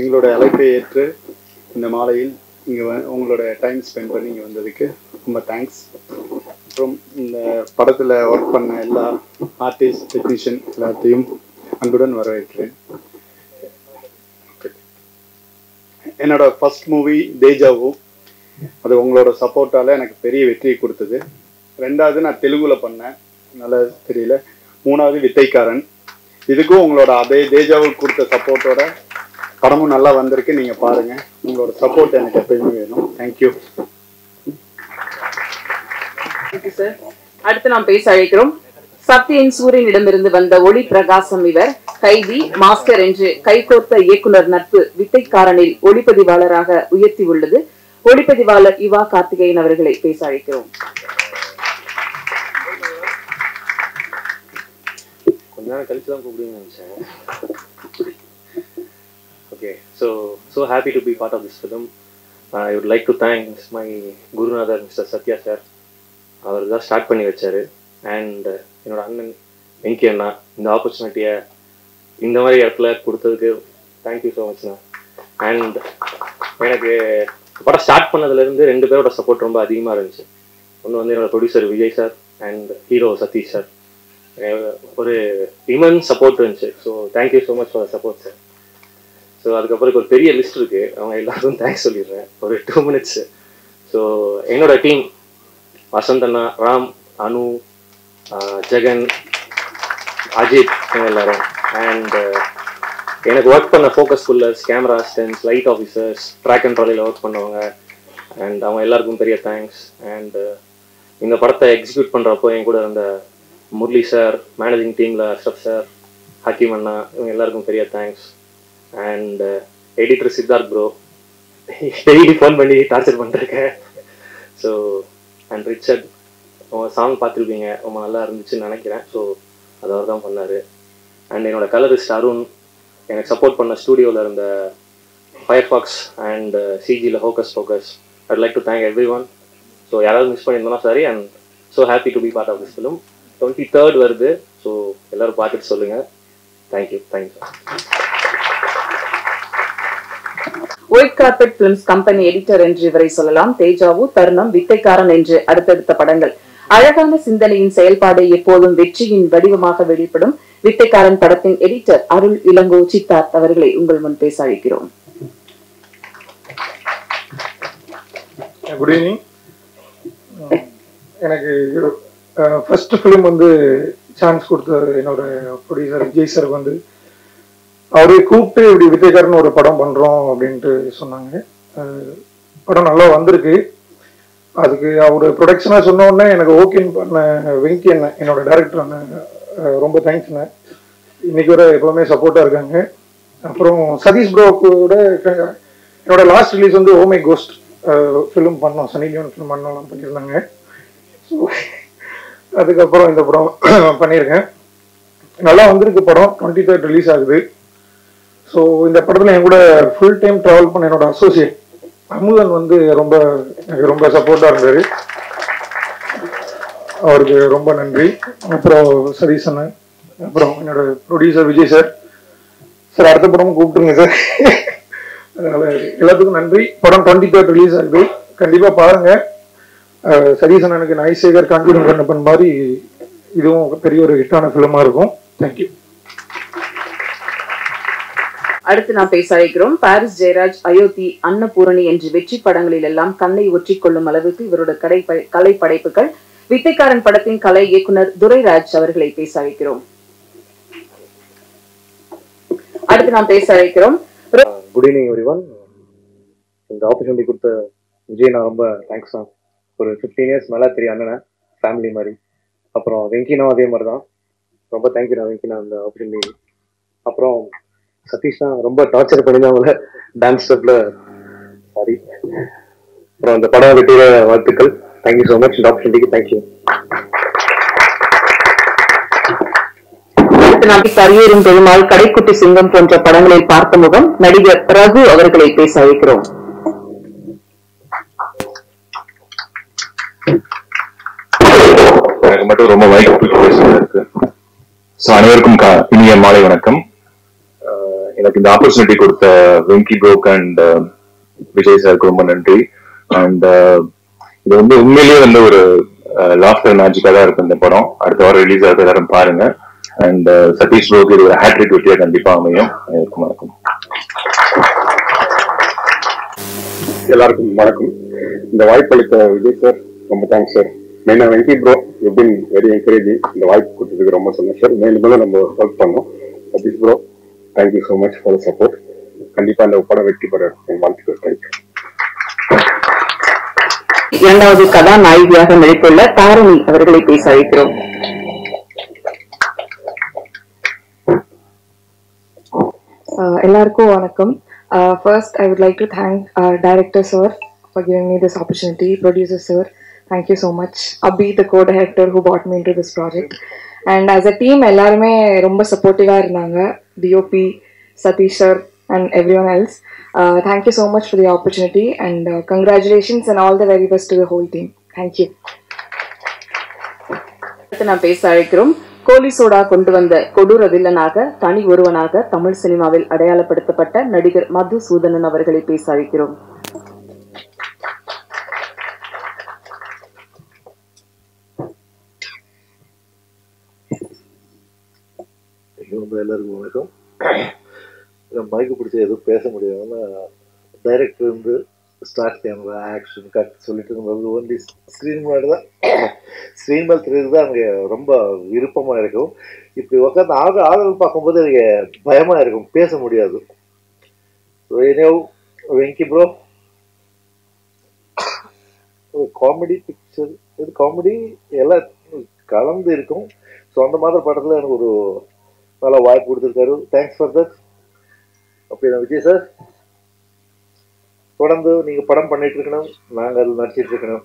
எங்களோட அழைப்பை ஏற்று இந்த மாலையில் இங்கே வ உங்களோட டைம் ஸ்பெண்ட் பண்ணி இங்கே வந்ததுக்கு ரொம்ப தேங்க்ஸ் அப்புறம் இந்த படத்தில் ஒர்க் பண்ண எல்லா ஆர்டிஸ்ட் டெக்னீஷியன் எல்லாத்தையும் அன்புடன் வரவேற்கிறேன். என்னோட ஃபர்ஸ்ட் மூவி தேஜாவும் அது உங்களோட சப்போர்ட்டால எனக்கு பெரிய வெற்றியை கொடுத்தது. ரெண்டாவது நான் தெலுங்குல பண்ணேன். நல்லா தெரியல. மூணாவது வித்தைக்காரன். இதுக்கும் உங்களோட அதே தேஜாவுக்கு கொடுத்த சப்போர்ட்டோட படமும் நல்லா வந்திருக்கு நீங்க பாருங்க. உங்களோட சப்போர்ட் எனக்கு எப்பயுமே வேணும். தேங்க்யூ. அடுத்து நாம் பேச அழைக்கிறோம். சத்யன் சூரியனிடமிருந்து வந்த ஒளி பிரகாசம் இவர் கைதி மாஸ்டர் என்று கைகோர்த்த இயக்குனர் நட்பு வித்தைக்காரனில் ஒளிப்பதிவாளராக உயர்த்தி உள்ளது. ஒளிப்பதிவாளர் யுவா கார்த்திகேயன் அவர்களை பேச அழைக்கிறோம். கொஞ்ச நேரம் கழிச்சு தான் கூப்பிடுவீங்கன்னு so so happy to be part of this film I would like to thanks my குருநாதர் மிஸ்டர் சத்யா சார் அவர் தான் ஸ்டார்ட் பண்ணி வச்சார். அண்ட் uh, என்னோட அண்ணன் வெங்கி அண்ணா இந்த ஆப்பர்ச்சுனிட்டியை இந்த மாதிரி இடத்துல கொடுத்ததுக்கு தேங்க்யூ ஸோ மச்ண்ணா அண்ட் எனக்கு படம் ஸ்டார்ட் பண்ணதுலேருந்து ரெண்டு பேரோட சப்போர்ட் ரொம்ப அதிகமாக இருந்துச்சு. ஒன்று வந்து என்னோட producer Vijay sir and hero Sathish sir ஒரு இமன் சப்போர்ட் இருந்துச்சு. So thank you so much for support sir so அதுக்கப்புறம் ஒரு பெரிய லிஸ்ட் இருக்கு. அவங்க எல்லாருக்கும் தேங்க்ஸ் சொல்லிடுறேன். ஒரு டூ மினிட்ஸ் ஸோ என்னோட டீம் வசந்த் அண்ணா ராம் அனு ஜெகன் அஜித் எல்லாரும். அண்ட் எனக்கு ஒர்க் பண்ண focus pullers camera assistants light officers track and ட்ராலியில் work பண்ணவங்க. அண்ட் அவங்க எல்லாருக்கும் பெரிய தேங்க்ஸ் அண்ட் இந்த படத்தை எக்ஸிக்யூட் பண்ணுறப்போ என் கூட இருந்த முரளி சார் மேனேஜிங் டீமில் அஷ்ரப் சார் ஹக்கீம் அண்ணா இவங்க எல்லாருக்கும் பெரிய thanks and editor Siddharth bro daily phone பண்ணி டார்ச்சர் பண்ணிருக்கேன் ஸோ அண்ட் ரிச்சர்ட் உங்கள் சாங் பார்த்துருப்பீங்க. ரொம்ப நல்லா இருந்துச்சுன்னு நினைக்கிறேன். ஸோ அது அவர் தான் பண்ணார். அண்ட் என்னோட கலரிஸ்ட் அருண் எனக்கு சப்போர்ட் பண்ண ஸ்டூடியோவில் இருந்த fire Fox and சிஜியில் focus focus I'd like to thank everyone so யாராவது miss பண்ணியிருந்தோம்னா sorry and so happy to be part of this film twenty third வருது. ஸோ எல்லோரும் பார்த்துட்டு சொல்லுங்கள் thank you thank you white carpet films company editor என்று இவரை சொல்லலாம். Deja vu தருணம் வித்தைக்காரன் என்று அடுத்தடுத்த படங்கள். அழகான சிந்தனையின் செயல்பாடு எப்போதும் வெற்றியின் வடிவமாக வெளிப்படும். வித்தைக்காரன் படத்தின் எடிட்டர் அருள் இளங்கோ சித்தார்த் அவர்களை உங்கள் முன் பேச அழைக்கிறோம். குட் ஈவினிங் எனக்கு uh, ஃபர்ஸ்ட் ஃபிலிம் வந்து சான்ஸ் கொடுத்தாரு என்னோட ப்ரொடியூசர் விஜய் சார் வந்து அவரே கூப்பிட்டு இப்படி விஜயகாரன் ஒரு படம் பண்ணுறோம் அப்படின்ட்டு சொன்னாங்க. படம் நல்லா வந்திருக்கு. அதுக்கு அவர் ப்ரொடக்ஷனாக சொன்ன உடனே எனக்கு ஓகேன்னு பண்ண வெங்கி அண்ணன் என்னோட டேரக்டர் அண்ணன் ரொம்ப தேங்க்ஸ்ண்ணே இன்னைக்கு வர எப்பவுமே சப்போர்ட்டாக இருக்காங்க. அப்புறம் சதீஷ் ப்ரோ கூட என்னோட லாஸ்ட் ரிலீஸ் வந்து ஓமை கோஸ்ட் ஃபிலிம் பண்ணோம். சனி லியோன் ஃபிலிம் பண்ணலாம் பண்ணியிருந்தாங்க. ஸோ அதுக்கப்புறம் இந்த படம் பண்ணியிருக்கேன். நல்லா வந்திருக்கு படம். டுவெண்ட்டி தேர்ட் ரிலீஸ் ஆகுது. ஸோ இந்த படத்தில் என் கூட ஃபுல் டைம் ட்ராவல் பண்ண என்னோட அசோசியேட் அமுதன் வந்து ரொம்ப எனக்கு ரொம்ப சப்போர்ட்டாக இருந்தார். அவருக்கு ரொம்ப நன்றி. அப்புறம் சதீஷ் அண்ணன் அப்புறம் என்னோட ப்ரொடியூசர் விஜய் சார் சார் அடுத்த படமும் கூப்பிட்டுருங்க சார் அதனால் எல்லாத்துக்கும் நன்றி. படம் டுவெண்ட்டி தேர்ட் ரிலீஸ் ஆகுது. கண்டிப்பாக பாருங்க. அஹ் சதீஷ் அண்ணனுக்கு நைசேகர் கான்ஃபிடன் கண்ணப்பன் மாதிரி இதுவும் பெரிய ஒரு ஹிட்டான ஃபிலிமாக இருக்கும். தேங்க்யூ அடுத்து நாம் பேச அழைக்கிறோம் பாரிஸ் ஜெயராஜ் அயோத்தி அன்னபூரணி என்று வெற்றி படங்களில் எல்லாம் கண்ணை ஒற்றிக்கொள்ளும் அளவுக்கு இவரோட கடை கலை படைப்புகள். வித்தைக்காரன் படத்தின் கலை இயக்குனர் துரைராஜ் அவர்களை பேச அழைக்கிறோம். அடுத்து நாம் பேச அழைக்கிறோம். குட் ஈவினிங் இந்த ஆப்பர்ச்சுனிட்டி கொடுத்த விஜய் நான் ரொம்ப தேங்க்ஸ் தான் ஒரு ஃபிஃப்டீன் இயர்ஸ் மேலே தெரியும் அண்ணனை ஃபேமிலி மாதிரி. அப்புறம் வெங்கினா அதே மாதிரி தான் ரொம்ப தேங்க்யூ நான் வெங்கினா அந்த ஆப்பர்ச்சுனிட்டி அப்புறம் சதீஷ் தான் ரொம்ப டார்ச்சர் பண்ணி தான் அவங்கள டான்ஸ் ஸ்டெப்பில் சாரி அப்புறம் அந்த படம் வெட்டிய வாழ்த்துக்கள். தேங்க்யூ ஸோ மச் இந்த ஆப்பர்ச்சுனிட்டிக்கு தேங்க்யூ கரியரும் பெருமாள் கடைக்குட்டி சிங்கம் போன்ற படங்களில் பார்த்த முகம் நடிகர் ரகு அவர்களை பேச அழைக்கிறோம். எனக்கு மட்டும் ரொம்ப வாய்ப்பு ஸோ அனைவருக்கும் கா- இனிய மாலை வணக்கம். எனக்கு இந்த ஆப்பர்ச்சுனிட்டி கொடுத்த வெங்கி ப்ரோக் அண்ட் விஜய் சாருக்கு ரொம்ப நன்றி. அண்ட் uh, இது வந்து உண்மையிலேயே வந்து ஒரு uh, லாஃப்டர் மேஜிக்கா தான் இருக்கும் இந்த படம். அடுத்த வாரம் ரிலீஸ் ஆகுது எல்லாரும் பாருங்க. அண்ட் uh, சதீஷ் ப்ரோக்கு இது ஒரு ஹேட்ரிக் வெற்றியா கண்டிப்பா அமையும். வணக்கம். எல்லாருக்கும் வணக்கம். இந்த வாய்ப்பளித்த விஜய் சார் ரொம்ப தேங்க்ஸ் சார் மெயினாக வெங்கி ப்ரோ எப்படின்னு வெரி என்கரேஜிங் இந்த வாய்ப்பு கொடுத்ததுக்கு ரொம்ப சந்தோஷம். சார் மேலும் மேலும் நம்ம ஒர்க் பண்ணோம். Sathish bro thank you so much for support கண்டிப்பாக அந்த படம் வெற்றி பெற வாழ்த்துக்கள். தேங்க்யூ இரண்டாவது கதாநாயகியாக நடித்துள்ள தாரணி அவர்களை பேச அழைக்கிறோம். எல்லாருக்கும் வணக்கம். First I would like to thank director sir for giving me this opportunity producer sir thank you so much Abi the co director who put me to this project and as a team எல்லாருமே ரொம்ப சப்போர்ட்டிவாக இருந்தாங்க. DOP, Sathish sir, and everyone else thank you so much for the opportunity and uh, and all the very very to to the whole thank you you. நான் பேச அழைக்கிறோம். கோலி soda கொண்டு வந்த கொடூர வில்லனாக தனி ஒருவனாக தமிழ் சினிமாவில் அடையாளப்படுத்தப்பட்ட நடிகர் மதுசூதனன் அவர்களை பேச அழைக்கிறோம். எல்லாருக்கும் வணக்கம். மைக்கு பிடிச்ச எதுவும் பேச முடியாதுன்னா டைரக்டர் வந்து ஸ்டார்ட் கேமரா ஆக்ஷன் கட் சொல்லிட்டு நம்ம ஒன்லி ஸ்க்ரீன் முன்னாடி தான். ஸ்க்ரீன் மேல் தெரியுது தான் எனக்கு ரொம்ப விருப்பமாக இருக்கும். இப்படி உட்காந்து ஆக ஆதரவு பார்க்கும்போது எனக்கு பயமாக இருக்கும். பேச முடியாது. வெங்கி ப்ரோ காமெடி பிக்சர் இது காமெடி எல்லாம் கலந்து இருக்கும். ஸோ அந்த மாதிரி படத்தில் எனக்கு ஒரு நல்ல வாய்ப்பு கொடுத்துருக்காரு தேங்க்ஸ் ஃபார் தட் அப்படின்னா விஜய் சார் தொடர்ந்து நீங்கள் படம் பண்ணிட்டு இருக்கணும் நாங்கள் அதில் நடிச்சிட்டு இருக்கணும்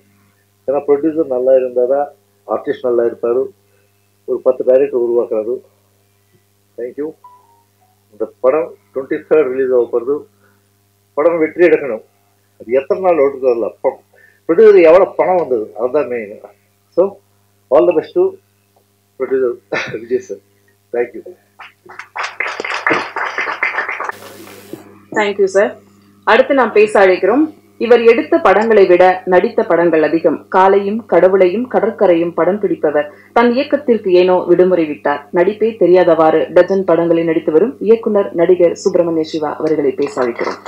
ஏன்னா ப்ரொடியூசர் நல்லா இருந்தால் தான் ஆர்டிஸ்ட் நல்லா இருப்பார் ஒரு பத்து டைரக்டர் உருவாக்குறாரு தேங்க்யூ இந்த படம் டுவெண்ட்டி தேர்ட் ரிலீஸ் ஆக போகிறது படம் வெற்றி எடுக்கணும் அது எத்தனை நாள் ஓட்டுக்கிறதில்ல ப்ரொடியூசர் எவ்வளோ பணம் வந்தது அதுதான் main so all the best to producer Vijay sir thank you thank you sir அடுத்து நாம் பேச அழைக்கிறோம். இவர் எடுத்த படங்களை விட நடித்த படங்கள் அதிகம். காலையும் கடவுளையும் கடற்கரையும் படம் பிடிப்பவர். தன் இயக்கத்திற்கு ஏனோ விடுமுறை விட்டார். நடிப்பே தெரியாதவாறு டஜன் படங்களில் நடித்து வரும் இயக்குனர் நடிகர் சுப்பிரமணிய சிவா அவர்களை பேச அழைக்கிறோம்.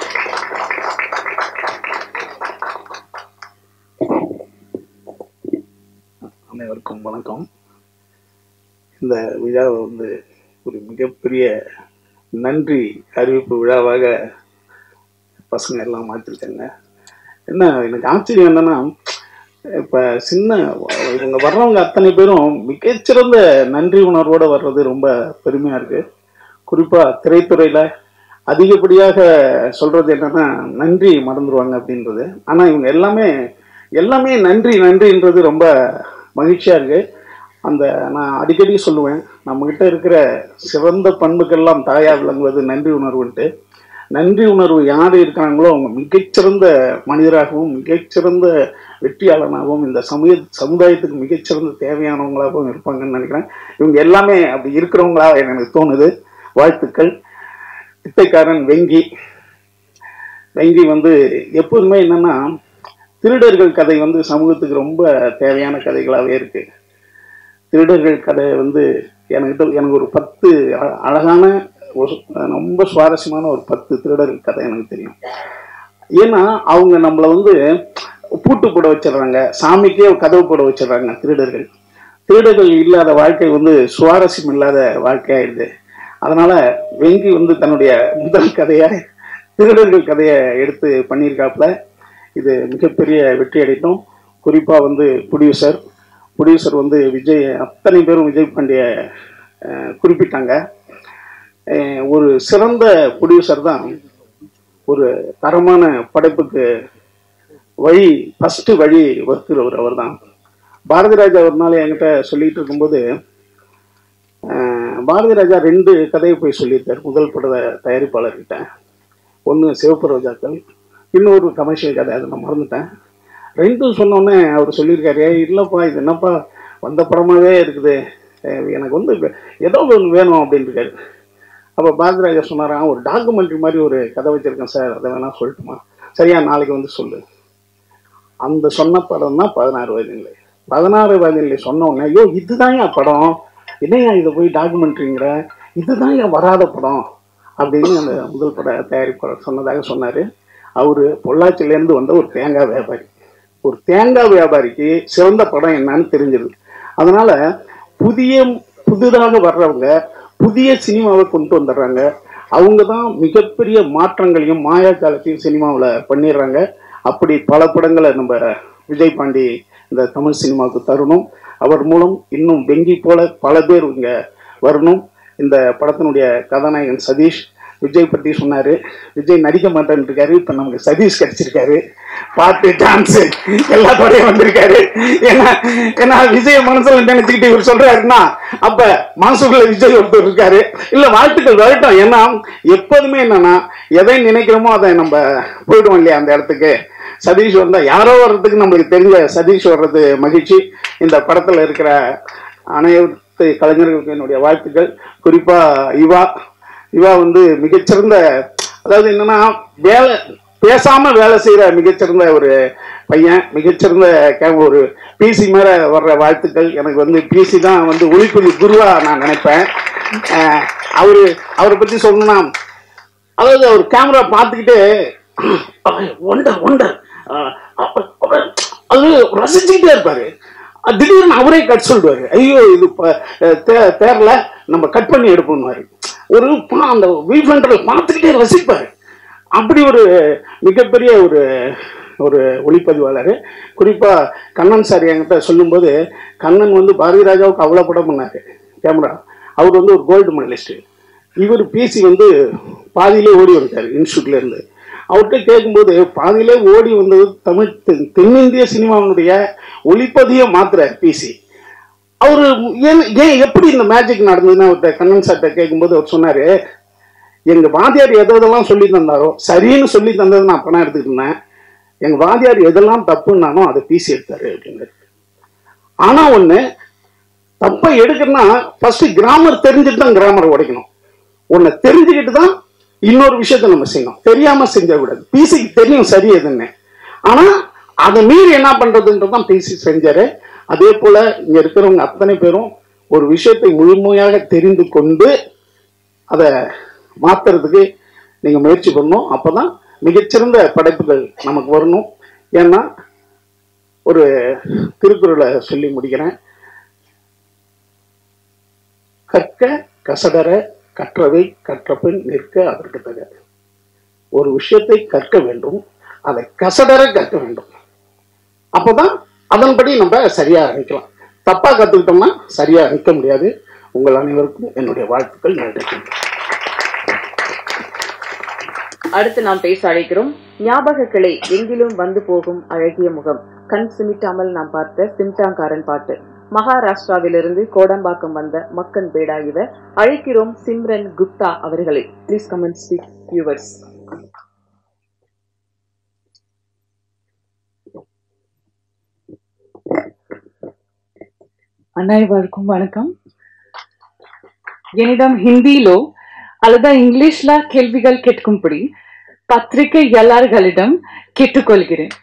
அனைவருக்கும் வணக்கம். இந்த விழாவை வந்து ஒரு மிகப்பெரிய நன்றி அறிவிப்பு விழாவாக பசங்க எல்லாம் மாற்றிருக்காங்க என்ன எனக்கு ஆச்சரியம் என்னன்னா இப்போ சின்ன இவங்க வர்றவங்க அத்தனை பேரும் மிகச்சிறந்த நன்றி உணர்வோடு வர்றது ரொம்ப பெருமையாக இருக்குது குறிப்பாக திரைத்துறையில் அதிகப்படியாக சொல்கிறது என்னன்னா நன்றி மறந்துடுவாங்க அப்படின்றது. ஆனால் இவங்க எல்லாமே எல்லாமே நன்றி நன்றின்றது ரொம்ப மகிழ்ச்சியாக இருக்குது அந்த நான் அடிக்கடி சொல்லுவேன் நம்மகிட்ட இருக்கிற சிறந்த பண்புக்கெல்லாம் தாயாக விளங்குவது நன்றி உணர்வுன்ட்டு. நன்றி உணர்வு யார் இருக்காங்களோ அவங்க மிகச்சிறந்த மனிதராகவும் மிகச்சிறந்த வெற்றியாளனாகவும் இந்த சமூக சமுதாயத்துக்கு மிகச்சிறந்த தேவையானவங்களாகவும் இருப்பாங்கன்னு நினைக்கிறேன். இவங்க எல்லாமே அப்படி இருக்கிறவங்களா எனக்கு தோணுது. வாழ்த்துக்கள். பித்தைக்காரன் வெங்கி. வெங்கி வந்து எப்போதுமே என்னன்னா திருடர்கள் கதை வந்து சமூகத்துக்கு ரொம்ப தேவையான கதைகளாகவே இருக்குது திருடர்கள் கதை வந்து என்கிட்ட எனக்கு ஒரு பத்து அழகான ஒரு ரொம்ப சுவாரஸ்யமான ஒரு பத்து திருடர்கள் கதை எனக்கு தெரியும். ஏன்னா அவங்க நம்மளை வந்து பூட்டு போட வச்சிடுறாங்க. சாமிக்கே கதவு போட வச்சிடுறாங்க திருடர்கள். திருடர்கள் இல்லாத வாழ்க்கை வந்து சுவாரஸ்யம் இல்லாத வாழ்க்கையாயிடுது. அதனால வெங்கி வந்து தன்னுடைய முதல் கதையை திருடர்கள் கதையை எடுத்து பண்ணியிருக்காப்புல. இது மிகப்பெரிய வெற்றி அடைத்தோம் குறிப்பாக வந்து ப்ரொடியூசர் ப்ரொடியூசர் வந்து விஜய் அத்தனை பேரும் விஜய் பாண்டிய குறிப்பிட்டாங்க. ஒரு சிறந்த ப்ரொடியூசர் தான் ஒரு தரமான படைப்புக்கு வழி ஃபஸ்ட்டு வழி வகுக்கிறவர் அவர் தான். பாரதி ராஜா ஒரு நாள் என்கிட்ட சொல்லிட்டு இருக்கும்போது பாரதி ராஜா ரெண்டு கதையை போய் சொல்லியிருக்கார் முதல் பட தயாரிப்பாளர்கிட்ட. ஒன்று சிவப்பு ரோஜாக்கள் இன்னொரு கமர்ஷியல் கதை அதை நான் மறந்துட்டேன். ரெண்டும் சொன்னோன்னே அவர் சொல்லியிருக்காரு ஏ இல்லைப்பா இது என்னப்பா வந்த படமாகவே இருக்குது. எனக்கு வந்து ஏதோ ஒன்று வேணும் அப்படின்னு அப்போ பாரதிராஜா சொன்னாரா ஒரு டாக்குமெண்ட்ரி மாதிரி ஒரு கதை வச்சுருக்கேன் சார் அதை வேணால் சொல்லட்டுமா? சரியா நாளைக்கு வந்து சொல்லு. அந்த சொன்ன படம் தான் பதினாறு வயதில்லை பதினாறு வயதில்லை சொன்னோடனே ஐயோ இதுதான் என் படம். என்னையா இதை போய் டாக்குமெண்ட்ரிங்கிற இதுதான் என் வராத படம். அப்படின்னு அந்த முதல் பட தயாரிப்பாளர் சொன்னதாக சொன்னார். அவர் பொள்ளாச்சியிலேருந்து வந்த ஒரு தேங்காய் வியாபாரி. ஒரு தேங்காய் வியாபாரிக்கு சிறந்த படம் என்னன்னு தெரிஞ்சது. அதனால புதிய புதிதாக வர்றவங்க புதிய சினிமாவை கொண்டு வந்துடுறாங்க. அவங்க தான் மிகப்பெரிய மாற்றங்களையும் மாயாஜாலத்தையும் சினிமாவில் பண்ணிடுறாங்க. அப்படி பல படங்களை நம்ம விஜய் பாண்டி இந்த தமிழ் சினிமாவுக்கு தரணும். அவர் மூலம் இன்னும் வெங்கி போல பல பேர் இங்கே வரணும். இந்த படத்தினுடைய கதாநாயகன் சதீஷ் விஜய் பற்றி சொன்னாரு. விஜய் நடிக்க மாட்டேன்னு இருக்காரு இப்ப நமக்கு சதீஷ் கிடைச்சிருக்காரு. பாட்டு டான்ஸ் எல்லாத்தோடையும் வந்திருக்காரு. ஏன்னா ஏன்னா விஜய் மனசுல நினைச்சுக்கிட்டு இவர் சொல்றாருன்னா அப்ப மனசுக்குள்ள விஜய் ஒருத்தர் இருக்காரு. இல்ல வாழ்த்துக்கள் வரட்டும். ஏன்னா எப்போதுமே என்னன்னா எதை நினைக்கிறோமோ அதை நம்ம போயிடுவோம் இல்லையா அந்த இடத்துக்கு. சதீஷ் வந்தா யாரோ வர்றதுக்கு நம்மளுக்கு தெரிஞ்ச சதீஷ் வர்றது மகிழ்ச்சி. இந்த படத்துல இருக்கிற அனைத்து கலைஞர்களுக்கு என்னுடைய வாழ்த்துக்கள். குறிப்பா இவா இவா வந்து மிகச்சிறந்த அதாவது என்னன்னா வேலை பேசாம வேலை செய்யற மிகச்சிறந்த ஒரு பையன் மிகச்சிறந்த கே- ஒரு பிசி மேல வர்ற வாழ்த்துக்கள். எனக்கு வந்து பிசி தான் வந்து ஒளிக்குழி குருவா நான் நினைப்பேன். அவரு அவரை பத்தி சொல்லணும்னா அதாவது அவர் கேமரா பார்த்துக்கிட்டு ஒண்டர் ஒண்டர் அது ரசிச்சுக்கிட்டே இருப்பாரு. திடீர்னு அவரே கட் சொல்லுவாரு. ஐயோ இது தே- தேரல நம்ம கட் பண்ணி எடுப்போம்னு ஒரு அந்த அந்த வீஃபண்டர் பார்த்துக்கிட்டே ரசிப்பார். அப்படி ஒரு மிகப்பெரிய ஒரு ஒரு ஒளிப்பதிவாளர். குறிப்பாக கண்ணன் சார் என்கிட்ட சொல்லும்போது கண்ணன் வந்து பாரதி ராஜாவுக்கு அவ்வளோ படம் பண்ணார். கேமரா. அவர் வந்து ஒரு கோல்டு மெடலிஸ்ட்டு இவர் பிசி வந்து பாதியிலே ஓடி வந்தார் இன்ஸ்டியூட்லேருந்து அவர்கிட்ட கேட்கும்போது பாதியிலே ஓடி வந்தது தமிழ் தென்- தென்னிந்திய சினிமாவினுடைய ஒளிப்பதியை மாத்துறார் பிசி அவரு ஏன் ஏன் எப்படி இந்த மேஜிக் நடந்ததுன்னு அவர்கிட்ட கண்ணன் சார்கிட்ட கேட்கும்போது அவர் சொன்னாரு எங்க வாத்தியார் எதை எதெல்லாம் சொல்லி தந்தாரோ சரின்னு சொல்லி தந்தது நான் பணம் எடுத்துக்கிட்டு இருந்தேன். எங்க வாத்தியார் எதெல்லாம் தப்புன்னானோ அதை பிசி எடுத்தாரு அப்படின்னு ஆனா ஒண்ணு தப்பை எடுக்கணும்னா ஃபர்ஸ்ட் கிராமர் தெரிஞ்சுட்டு தான் கிராமரை உடைக்கணும். ஒன்றை தெரிஞ்சுக்கிட்டு தான் இன்னொரு விஷயத்த நம்ம செய்யணும். தெரியாம செஞ்சக்கூடாது பிசிக்கு தெரியும் சரி எதுன்னு. ஆனா அதை மீறி என்ன பண்ணுறதுன்றது தான் பிசி செஞ்சாரு. அதே போல இங்க இருக்கிறவங்க அத்தனை பேரும் ஒரு விஷயத்தை முழுமையாக தெரிந்து கொண்டு அதை மாத்துறதுக்கு நீங்க முயற்சி பண்ணணும். அப்பதான் மிகச்சிறந்த படைப்புகள் நமக்கு வரணும். ஏன்னா ஒரு திருக்குறளை சொல்லி முடிக்கிறேன். கற்க கசடர கற்றவை கற்றபின் நிற்க அதற்கு தக ஒரு விஷயத்தை கற்க வேண்டும். அதை கசடர கற்க வேண்டும். அப்பதான் அதன்படி நம்ம சரியாக நிற்கலாம் தப்பாக கற்றுக்கிட்டோம்னா சரியாக நிற்க முடியாது. உங்கள் அனைவருக்கும் என்னுடைய வாழ்த்துக்கள் நன்றி. அடுத்து நாம் பேச அழைக்கிறோம். ஞாபக கிளை எங்கிலும் வந்து போகும் அழகிய முகம். கண் சிமிட்டாமல் நாம் பார்த்த சிம்டாங்காரன் பாட்டு. மகாராஷ்டிராவிலிருந்து கோடம்பாக்கம் வந்த மக்கன் பேடா இவர் அழைக்கிறோம் சிம்ரன் குப்தா அவர்களை. ப்ளீஸ் கமெண்ட் ஸ்பீக் வியூவர்ஸ் அனைவருக்கும் வணக்கம் என்னிடம் ஹிந்திலோ அல்லது இங்கிலீஷ்ல கேள்விகள் கேட்கும்படி பத்திரிகை எல்லார்களிடம் கேட்டுக்கொள்கிறேன்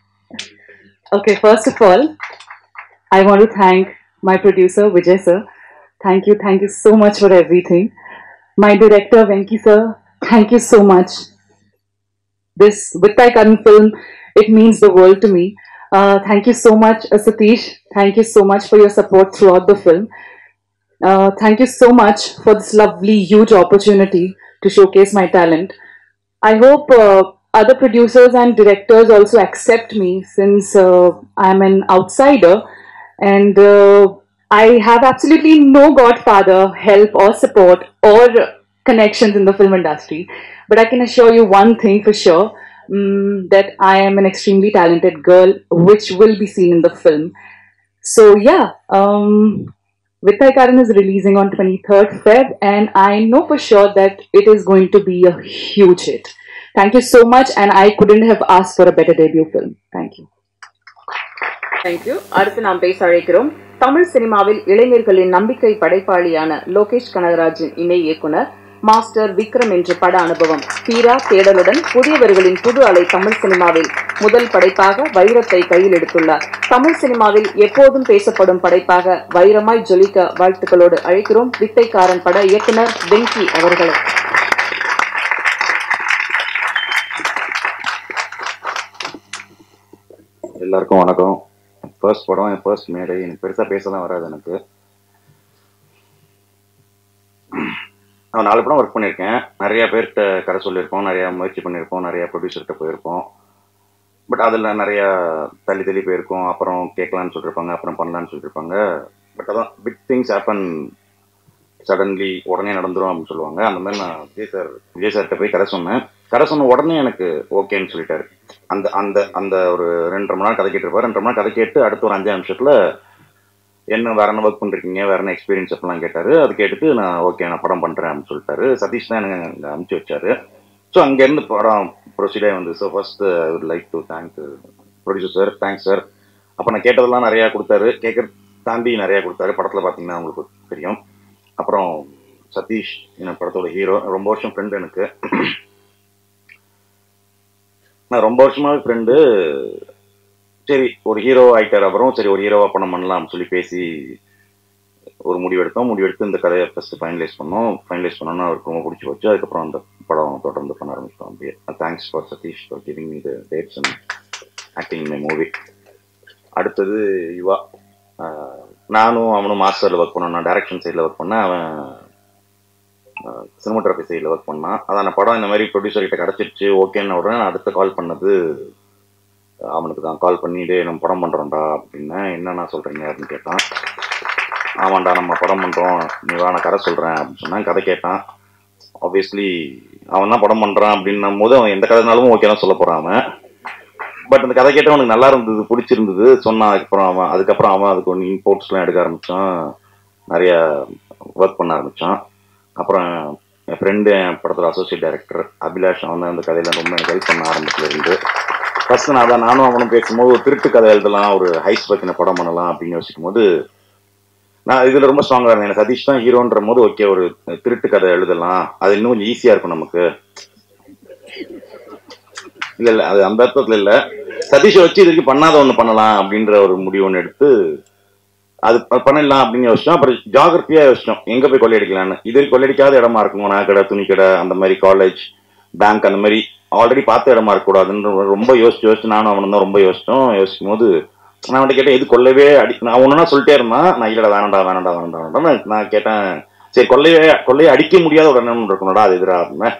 okay first of all I want to thank my producer Vijay sir. Thank you, thank you so much for everything. My director Venki sir, thank you so much. This Vittai Karan film, it means the world to me. Uh, thank you so much, uh, Satish. Thank you so much for your support throughout the film. Uh, thank you so much for this lovely, huge opportunity to showcase my talent. I hope uh, other producers and directors also accept me since uh, I'm an outsider and uh, I have absolutely no godfather, help, or support or connections in the film industry. But I can assure you one thing for sure mm, that I am an extremely talented girl, which will be seen in the film. So, yeah, um, Vittai Karan is releasing on 23rd Feb, and I know for sure that it is going to be a huge hit. Thank you so much, and I couldn't have asked for a better debut film. Thank you. Thank you அடுத்து நாம் பேச அழைக்கிறோம் தமிழ் சினிமாவில் இளைஞர்களின் நம்பிக்கை படைப்பாளியான லோகேஷ் கனகராஜின் இணை இயக்குனர் master Vikram என்ற பட அனுபவம். பீரா தேடலுடன் புதியவர்களின் புது அலை தமிழ் சினிமாவில் முதல் படைப்பாக வைரத்தை கையில் எடுத்துள்ளார். தமிழ் சினிமாவில் எப்போதும் பேசப்படும் படைப்பாக வைரமாய் ஜொலிக்க வாழ்த்துக்களோடு அழைக்கிறோம் வித்தைக்காரன் பட இயக்குனர் வெங்கி அவர்களை. எல்லாருக்கும் வணக்கம். ஃபர்ஸ்ட் படம் என் ஃபர்ஸ்ட் மேடை. எனக்கு பெருசாக பேசலாம் வராது எனக்கு. நான் நாலு படம் ஒர்க் பண்ணியிருக்கேன். நிறைய பேர்கிட்ட கதை சொல்லியிருக்கோம் நிறைய முயற்சி பண்ணியிருக்கோம் நிறைய ப்ரொடியூசர்கிட்ட போயிருக்கோம். பட் அதில் நிறைய தள்ளி தள்ளி போயிருக்கோம். அப்புறம் கேட்கலான்னு சொல்லியிருப்பாங்க அப்புறம் பண்ணலான்னு சொல்லியிருப்பாங்க. பட் அதான் பிக் திங்ஸ் ஹேப்பன் சடன்லி உடனே நடந்துரும் அப்படின்னு சொல்லுவாங்க. அந்த மாதிரி நான் விஜய் சார் விஜய் சார்கிட்ட போய் கதை சொன்னேன். கதை சொன்ன உடனே எனக்கு ஓகேன்னு சொல்லிட்டாரு. அந்த அந்த அந்த ஒரு ரெண்டரை மணி நேரம் கதை கேட்டிருப்பார். ரெண்டரை மணி நேரம் கதை கேட்டு அடுத்த ஒரு அஞ்சு நிமிஷத்தில் என்ன வேற என்ன ஒர்க் பண்ணிருக்கீங்க வேற என்ன எக்ஸ்பீரியன்ஸ் அப்படிலாம் கேட்டாரு. அது கேட்டுட்டு நான் ஓகே நான் படம் பண்றேன் அப்படின்னு சொல்லிட்டாரு. சதீஷ் தான் எனக்கு அங்கே அனுப்பிச்சி வச்சாரு. ஸோ அங்கேருந்து படம் ப்ரொசீடே வந்து so first I would like to thank producer sir thanks sir அப்போ நான் கேட்டதெல்லாம் நிறையா கொடுத்தாரு. கேட்கறது தாண்டி நிறையா கொடுத்தாரு. படத்தில் பார்த்தீங்கன்னா உங்களுக்கு தெரியும். அப்புறம் சதீஷ் என்ன படத்தோட ஹீரோ ரொம்ப வருஷம் ஃப்ரெண்டு எனக்கு. நான் ரொம்ப வருஷமாகவே ஃப்ரெண்டு சரி ஒரு ஹீரோ ஆகிட்டார் அப்புறம் சரி ஒரு ஹீரோவாக படம் பண்ணலாம்னு சொல்லி பேசி ஒரு முடிவெடுத்தோம். முடிவெடுத்து இந்த கதையை ஃபஸ்ட்டு ஃபைனலைஸ் பண்ணோம். ஃபைனலைஸ் பண்ணோம்னா அவருக்கு ரொம்ப பிடிச்சி வச்சு அதுக்கப்புறம் அந்த படம் தொடர்ந்து பண்ண ஆரம்பிச்சிட்டோம் அப்படியே. Thanks for Sathish for giving me the dates and acting my movie அடுத்தது யுவா. நானும் அவனும் மாஸ்டரில் ஒர்க் பண்ணோம். நான் டைரக்ஷன் சைடில் ஒர்க் பண்ணேன். அவன் சினிமாட்டோகிராஃபி சைடில் ஒர்க் பண்ணான். அதான் படம் இந்த மாதிரி ப்ரொடியூசர்கிட்ட கிடச்சிருச்சு. ஓகேன்னு உடனே நான் அடுத்த கால் பண்ணது அவனுக்கு தான் கால் பண்ணி டே நம்ம படம் பண்ணுறோம்டா அப்படின்னா என்னென்ன சொல்கிறீங்க அப்படின்னு கேட்டான். ஆமாண்டா நம்ம படம் பண்ணுறோம் நீ வா நான் கதை சொல்கிறேன் அப்படின்னு கதை கேட்டான். ஆப்வியஸ்லி அவன் தான் படம் பண்ணுறான் அப்படின்னும் போது அவன் எந்த கதைனாலும் ஓகே தான் சொல்ல போகிறான் அவன். பட் அந்த கதை கேட்டால் அவனுக்கு நல்லா இருந்தது பிடிச்சிருந்தது. சொன்னான் அதுக்கப்புறம் அவன் அதுக்கப்புறம் அவன் அதுக்கு ஒன்று இம்போர்ட்ஸ்லாம் எடுக்க ஆரம்பித்தான் நிறையா ஒர்க் பண்ண ஆரம்பித்தான் அப்புறம் என் ஃப்ரெண்டு என் படத்தில் அசோசியேட் டைரக்டர் அபிலாஷ் அவன் தான் அந்த கதையில் ரொம்ப எனக்கு ஹெல்ப் பண்ண ஆரம்பத்துலேருந்து ஃபர்ஸ்ட் நான் அதான் நானும் அவனும் பேசும்போது ஒரு திருட்டு கதை எழுதலாம் ஒரு ஹைஸ் பற்றின படம் பண்ணலாம் அப்படின்னு யோசிக்கும் போது நான் இதில் ரொம்ப ஸ்ட்ராங்காக இருந்தேன். எனக்கு சதீஷ் தான் ஹீரோன்ற போது ஓகே ஒரு திருட்டு கதை எழுதலாம். அது இன்னும் கொஞ்சம் ஈஸியாக இருக்கும் நமக்கு. இல்லை இல்லை அது அந்த அர்த்தத்தில் இல்லை. சதீஷை வச்சு இதுக்கு பண்ணாத ஒன்று பண்ணலாம் அப்படின்ற ஒரு முடிவு ஒன்று எடுத்து அது ப- பண்ணிடலாம் அப்படின்னு யோசிச்சோம். அப்புறம் ஜாகிரதையாக யோசிச்சோம். எங்கே போய் கொள்ளையடிக்கலான்னு இது வரைக்கும் கொள்ளையடிக்காத இடமா இருக்கும்? கடை துணிக்கடை அந்த மாதிரி காலேஜ் பேங்க் அந்த மாதிரி ஆல்ரெடி பார்த்த இடமா இருக்கக்கூடாதுன்னு ரொம்ப யோசிச்சு யோசிச்சு நானும் அவனும் தான் ரொம்ப யோசிச்சோம். யோசிக்கும் போது நான் அவன்கிட்ட கேட்டேன் இது கொள்ளவே அடி நான் ஒன்றுனா சொல்லிட்டே இருந்தான். நான் இல்லடா வேணாண்டா வேணாண்டா வேணாண்டா வேணாண்டா நான் கேட்டேன் சரி கொள்ளையே கொள்ளையை அடிக்க முடியாத ஒரு எண்ணம் இருக்கணும்டா அது எதிராக அப்படின்னா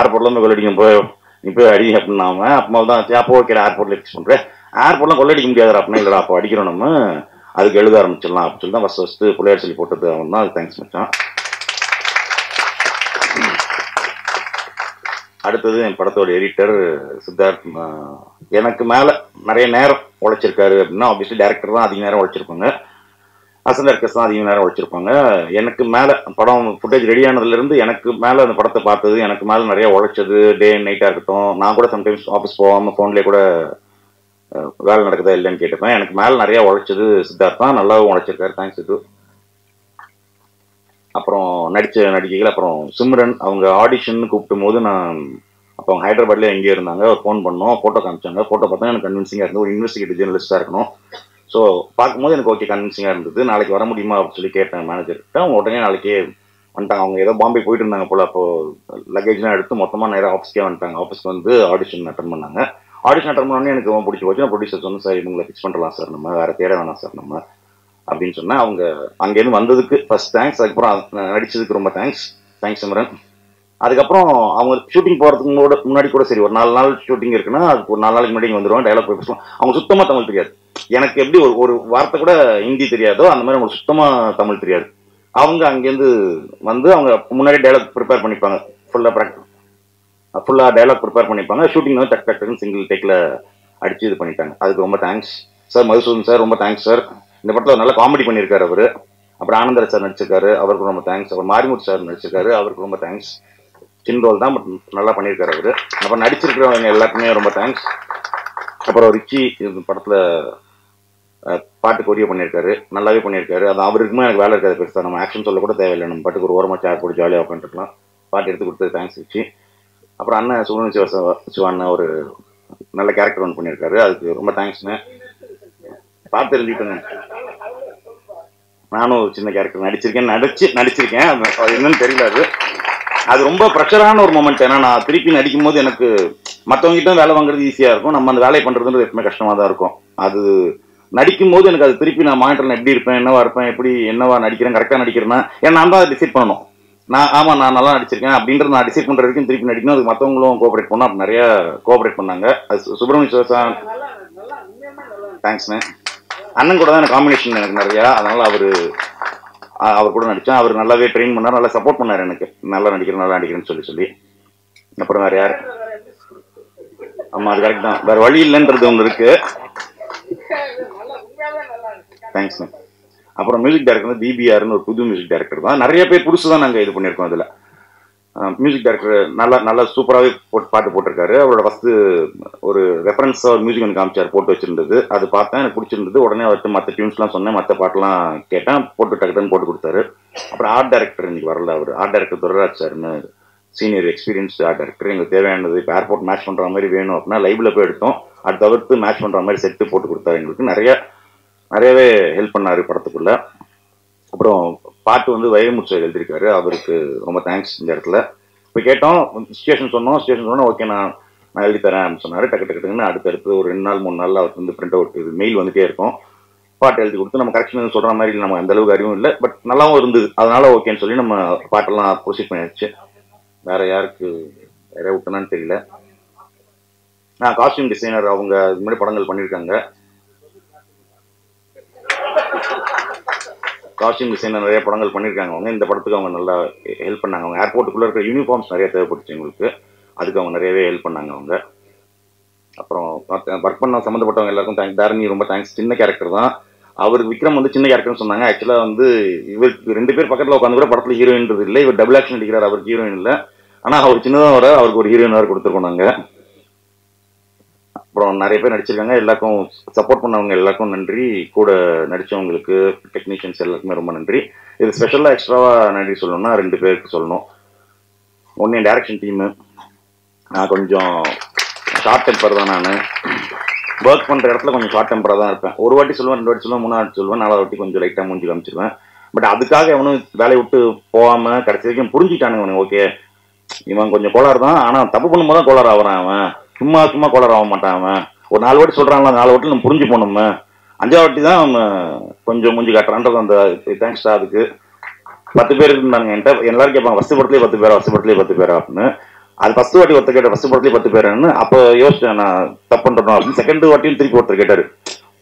ஏர்போர்ட்லேருந்து கொள்ளடிக்கும் போய் நீ போய் அடி அப்படின்னாம அப்போ தான் சரி, அப்போ ஓகே ஏர்போர்ட்ல ஃபிக்ஸ் பண்றேன் ஏர்போர்ட்லாம் கொள்ளடிக்க முடியாதுடா. அப்படின்னா இல்லடா அப்போ அடிக்கிறோம் நம்ம. அதுக்கு எழுத ஆரம்பிச்சிடலாம். அப்படின்னு சொல்லி தான் ஃபஸ்ட் ஃபஸ்ட்டு பிள்ளையார் சொல்லி போட்டது அவன் தான். அதுக்கு தேங்க்ஸ் மச்சான். அடுத்தது என் படத்தோட எடிட்டர் சித்தார்த் எனக்கு மேல நிறைய நேரம் உழைச்சிருக்காரு அப்படின்னா ஆப்வியஸ்லி டேரக்டர் தான் அதிக நேரம் உழைச்சிருப்பாங்க. அசன் டேரக்டர்ஸ் தான் அதிக நேரம் உழைச்சிருப்பாங்க. எனக்கு மேல படம் ஃபுட்டேஜ் ரெடி எனக்கு மேல அந்த படத்தை பார்த்தது எனக்கு மேல நிறைய உழைச்சது டே நைட்டா இருக்கட்டும். நான் கூட சம்டைம்ஸ் ஆஃபீஸ் போகாம ஃபோன்லேயே கூட வேலை நடக்குதா இல்லைன்னு கேட்டுப்பேன் எனக்கு மேல நிறைய உழைச்சது சித்தார்த் தான். நல்லாவும் உழைச்சிருக்காரு. தேங்க்ஸ் இது அப்புறம் நடித்த நடிகைகள் அப்புறம் சிம்ரன் அவங்க ஆடிஷன் கூப்பிட்டும் போது நான் அப்போ அவங்க ஹைதராபாத்ல எங்கேயோ இருந்தாங்க ஒரு ஃபோன் பண்ணோம் ஃபோட்டோ காமிச்சாங்க. ஃபோட்டோ பார்த்தா எனக்கு கன்வின்சிங்காக இருந்தது. ஒரு இன்வெஸ்டிகேட்டிவ் ஜேர்னலிஸ்டாக இருக்கணும். ஸோ பார்க்கும்போது எனக்கு ஓகே கன்வின்சிங்காக இருந்தது. நாளைக்கு வர முடியுமா அப்படின்னு சொல்லி கேட்டேன் மேனேஜர்கிட்ட அவங்க உடனே நாளைக்கே வந்துட்டாங்க. அவங்க ஏதோ பாம்பே போயிட்டு இருந்தாங்க போல. அப்போ லக்கேஜ்லாம் எடுத்து மொத்தமாக நேராக ஆஃபீஸ்க்கே வந்துட்டாங்க. ஆஃபீஸ்க்கு வந்து ஆடிஷன் அட்டன் பண்ணாங்க. ஆடிஷன் அட்டன் பண்ணோடனே எனக்கு ரொம்ப பிடிச்சி போச்சு நான் ப்ரொடியூசர் சொன்னேன் சார் இவங்களை ஃபிக்ஸ் பண்ணலாம் சார் நம்ம. வேறு தேட வேணாம் சார் நம்ம. அப்படின்னு சொன்னா அவங்க அங்கேருந்து வந்ததுக்கு ஃபர்ஸ்ட் தேங்க்ஸ் அதுக்கப்புறம் அது- நடிச்சதுக்கு ரொம்ப தேங்க்ஸ் தேங்க்ஸ் சிம்ரன் அதுக்கப்புறம் அவங்க ஷூட்டிங் போகிறதுக்கு முன்னாடி முன்னாடி கூட சரி ஒரு நாலு நாள் ஷூட்டிங் இருக்குன்னா அதுக்கு ஒரு நாலு நாளைக்கு முன்னாடி இங்க வந்துருவாங்க டைலாக் போய் பேசுவோம் அவங்க சுத்தமாக தமிழ் தெரியாது. எனக்கு எப்படி ஒரு ஒரு வார்த்தை கூட ஹிந்தி தெரியாதோ அந்த மாதிரி அவங்களுக்கு சுத்தமாக தமிழ் தெரியாது. அவங்க அங்கேருந்து வந்து அவங்க முன்னாடி டைலாக் ப்ரிப்பேர் பண்ணிப்பாங்க. ஃபுல்லாக ப்ராக்டிஸ் ஃபுல்லாக டைலாக் ப்ரிப்பேர் பண்ணிப்பாங்க. ஷூட்டிங் வந்து டக் டக்குன்னு சிங்கிள் டேக்கில் அடித்து இது பண்ணிட்டாங்க. அதுக்கு ரொம்ப தேங்க்ஸ் சார் மதுசூதன் சார் ரொம்ப தேங்க்ஸ் சார் இந்த படத்தில் நல்ல காமெடி பண்ணியிருக்காரு அவர். அப்புறம் ஆனந்தர் சார் நடிச்சிருக்காரு. அவருக்கு ரொம்ப தேங்க்ஸ் அப்புறம் மாரிமுத்து சார் நடிச்சிருக்காரு. அவருக்கு ரொம்ப தேங்க்ஸ் சின் ரோல் தான் பட் நல்லா பண்ணியிருக்காரு அவர். அப்புறம் நடிச்சிருக்கிறவங்க எல்லாருக்குமே ரொம்ப தேங்க்ஸ் அப்புறம் ரிச்சி இந்த படத்தில் பாட்டு கொடிய பண்ணியிருக்காரு. நல்லாவே பண்ணியிருக்காரு. அது அவருக்குமே எனக்கு வேலை இருக்காது பெருசாக நம்ம ஆக்ஷன் சொல்ல கூட தேவையில்லை. நம்ம பாட்டுக்கு ஒரு ஓரமாக சேர் போட்டு ஜாலியாக உட்காந்துருக்கலாம். பாட்டு எடுத்து கொடுத்தது தேங்க்ஸ் ரிச்சி அப்புறம் அண்ணன் சுகுண சிவ சிவா அண்ணன் ஒரு நல்ல கேரக்டர் ஒன்று பண்ணியிருக்காரு. அதுக்கு ரொம்ப தேங்க்ஸ்ண்ணே பார்த்து தெரிஞ்சுக்கிட்டேங்க நானும் ஒரு சின்ன கேரக்டர் நடிச்சிருக்கேன் நடிச்சு நடிச்சிருக்கேன். அது அது என்னன்னு தெரியல அது. அது ரொம்ப ப்ரெஷரான ஒரு மூமெண்ட் ஏன்னா நான் திருப்பி நடிக்கும் போது எனக்கு மற்றவங்ககிட்ட வேலை வாங்குறது ஈஸியாக இருக்கும். நம்ம அந்த வேலையை பண்ணுறதுன்றது எப்பவுமே கஷ்டமாக தான் இருக்கும். அது நடிக்கும் போது எனக்கு அது திருப்பி நான் மானிட்டரில் எப்படி இருப்பேன் என்னவா இருப்பேன் எப்படி என்னவா நடிக்கிறேன் கரெக்டாக நடிக்கிறேன்னா ஏன்னா நான் தான் டிசைட் பண்ணணும். நான் ஆமாம் நான் நல்லா நடிச்சிருக்கேன் அப்படின்றது நான் டிசைட் பண்ணுற வரைக்கும் திருப்பி நடிக்கணும். அதுக்கு மற்றவங்களும் கோஆப்ரேட் பண்ணோம் நிறைய கோஆப்ரேட் பண்ணாங்க. அது சுப்பிரமணிய தேங்க்ஸ்ண்ணே அண்ணன் கூட தான் காம்பினேஷன் எனக்கு நிறையா. அதனால அவர் அவர் கூட நடித்தேன் அவர் நல்லாவே ட்ரெயின் பண்ணார் நல்லா சப்போர்ட் பண்ணார் எனக்கு. நல்லா நடிக்கிறேன் நல்லா நடிக்கிறேன்னு சொல்லி சொல்லி. அப்புறம் வேற யார்? ஆமாம் அது கரெக்ட் தான். வேற வழி இல்லைன்றது ஒன்று இருக்கு. தேங்க்ஸ் மேம் அப்புறம் மியூசிக் டைரக்டர் வந்து பிபிஆர்னு ஒரு புது மியூசிக் டைரக்டர் தான். நிறைய பேர் புதுசு தான் நாங்கள் இது பண்ணியிருக்கோம் அதில். மியூசிக் டைரக்டர் நல்லா நல்லா சூப்பராகவே போட்டு பாட்டு போட்டிருக்காரு. அவரோட ஃபஸ்ட்டு ஒரு ரெஃபரன்ஸாக ஒரு மியூசிக் வந்து காமிச்சார் போட்டு வச்சிருந்தது. அது பார்த்தேன் எனக்கு பிடிச்சிருந்தது. உடனே அவர்கிட்ட மற்ற டியூன்ஸ்லாம் சொன்னேன் மற்ற பாட்டெல்லாம் கேட்டேன். போட்டு டக்குன்னு போட்டு கொடுத்தாரு. அப்புறம் ஆர்ட் டைரக்டர் இன்னைக்கு வரல அவர். ஆர்ட் டைரக்டர் துரராஜ் சார்னு சீனியர் எக்ஸ்பீரியன்ஸ் ஆர்ட் டைரக்டர் எங்களுக்கு தேவையானது இப்போ ஏர்போர்ட் மேட்ச் பண்ணுற மாதிரி வேணும் அப்படின்னா லைவில் போய் எடுத்தோம். அது தவிர்த்து மேட்ச் பண்ணுற மாதிரி செட்டு போட்டு கொடுத்தாரு எங்களுக்கு. நிறைய நிறையவே ஹெல்ப் பண்ணார் படத்துக்குள்ளே. அப்புறம் பாட்டு வந்து வைரமுத்து எழுதியிருக்காரு. அவருக்கு ரொம்ப தேங்க்ஸ் இந்த இடத்துல. இப்போ கேட்டோம் ஸ்டேஷன் சொன்னோம். ஸ்டேஷன் சொன்னோம் ஓகே நான் நான் எழுதி தரேன் அப்படின்னு சொன்னார். டக்கு டக்கு டக்குன்னு அடுத்தடுத்து ஒரு ரெண்டு நாள் மூணு நாள் அவருக்கு வந்து பிரிண்ட் அவுட் மெயில் வந்துட்டே இருக்கும். பாட்டு எழுதி கொடுத்து நம்ம கரெக்ஷன் சொல்கிற மாதிரி நம்ம அந்த அளவுக்கு அறிவும் இல்லை. பட் நல்லாவும் இருந்தது. அதனால ஓகேன்னு சொல்லி நம்ம பாட்டெல்லாம் ப்ரொசீட் பண்ணியாச்சு. வேற யாருக்கு வேற விட்டனான்னு தெரியல. நான் காஸ்டியூம் டிசைனர் அவங்க இது மாதிரி படங்கள் பண்ணியிருக்காங்க. காஸ்டியூம் டிசைனில் நிறைய படங்கள் பண்ணியிருக்காங்க அவங்க. இந்த படத்துக்கு அவங்க நல்லா ஹெல்ப் பண்ணாங்க. அவங்க ஏர்போர்ட்டுக்குள்ளே இருக்கிற யூனிஃபார்ம்ஸ் நிறைய தேவைப்பட்டுச்சு எங்களுக்கு. அதுக்கு அவங்க நிறையவே ஹெல்ப் பண்ணாங்க அவங்க. அப்புறம் ஒர்க் பண்ண சம்மந்தப்பட்டவங்க எல்லாருக்கும் தேங்க்ஸ் தாரணி ரொம்ப தேங்க்ஸ் சின்ன கேரக்டர் தான். அவருக்கு விக்ரம் வந்து சின்ன கேரக்டர்னு சொன்னாங்க. ஆக்சுவலாக வந்து இவருக்கு ரெண்டு பேர் பக்கத்தில் உட்காந்து கூட படத்தில் ஹீரோயின்றது இல்லை. இவர் டபுள் ஆக்ஷன் அடிக்கிறார் அவருக்கு ஹீரோயின் இல்லை. ஆனால் அவர் சின்னதாக வர அவருக்கு ஒரு ஹீரோயின் வேறு கொடுத்துருக்கோம் நாங்கள் அப்புறம் நிறைய பேர் நடிச்சிருக்காங்க. எல்லாருக்கும் சப்போர்ட் பண்ணவங்க எல்லாருக்கும் நன்றி. கூட நடிச்சவங்களுக்கு டெக்னீஷியன்ஸ் எல்லாருக்குமே ரொம்ப நன்றி. இது ஸ்பெஷலாக எக்ஸ்ட்ராவா நன்றி சொல்லணும்னா ரெண்டு பேருக்கு சொல்லணும். ஒன்று என் டேரக்ஷன் டீமு நான் கொஞ்சம் ஷார்ட் டெம்பர் தான் நான். ஒர்க் பண்ணுற இடத்துல கொஞ்சம் ஷார்ட் டெம்பராக தான் இருப்பேன். ஒரு வாட்டி சொல்லுவேன் ரெண்டு வாட்டி சொல்லுவேன் மூணாவது வாட்டி சொல்லுவேன் நாலாவது வாட்டி கொஞ்சம் லைட்டாக மூஞ்சி காமிச்சிருவேன் பட் அதுக்காக எவனும் வேலையை விட்டு போகாமல் கடைசி வரைக்கும் புரிஞ்சுட்டானுங்க அவனுக்கு ஓகே இவன் கொஞ்சம் கோளாறு தான். ஆனால் தப்பு பண்ணும்போது தான் கோளாறு ஆகிறான் அவன். சும்மா சும்மா கோளாறு ஆக மாட்டான் அவன். ஒரு நாலு வாட்டி சொல்கிறாங்களா நாலு வாட்டி நம்ம புரிஞ்சு போனோம் அஞ்சாவது வாட்டி தான் அவன் கொஞ்சம் முஞ்சு காட்டுறான்றது அந்த தேங்க்ஸ்டா அதுக்கு. பத்து பேர் இருந்தாங்க என்கிட்ட எல்லாரும் கேட்பாங்க ஃபஸ்ட் படத்துலேயே பத்து பேரா ஃபஸ்ட் படத்துலேயே பத்து பேரா அப்படின்னு. அது ஃபஸ்ட் வாட்டி ஒருத்தர் கேட்டார் ஃபஸ்ட் படத்துலேயே பத்து பேருன்னு. அப்போ யோசிச்சேன் நான் தப்பு பண்ணுறோம் அப்படின்னு. செகண்ட் வாட்டியும் திருப்பி ஒருத்தர் கேட்டார்.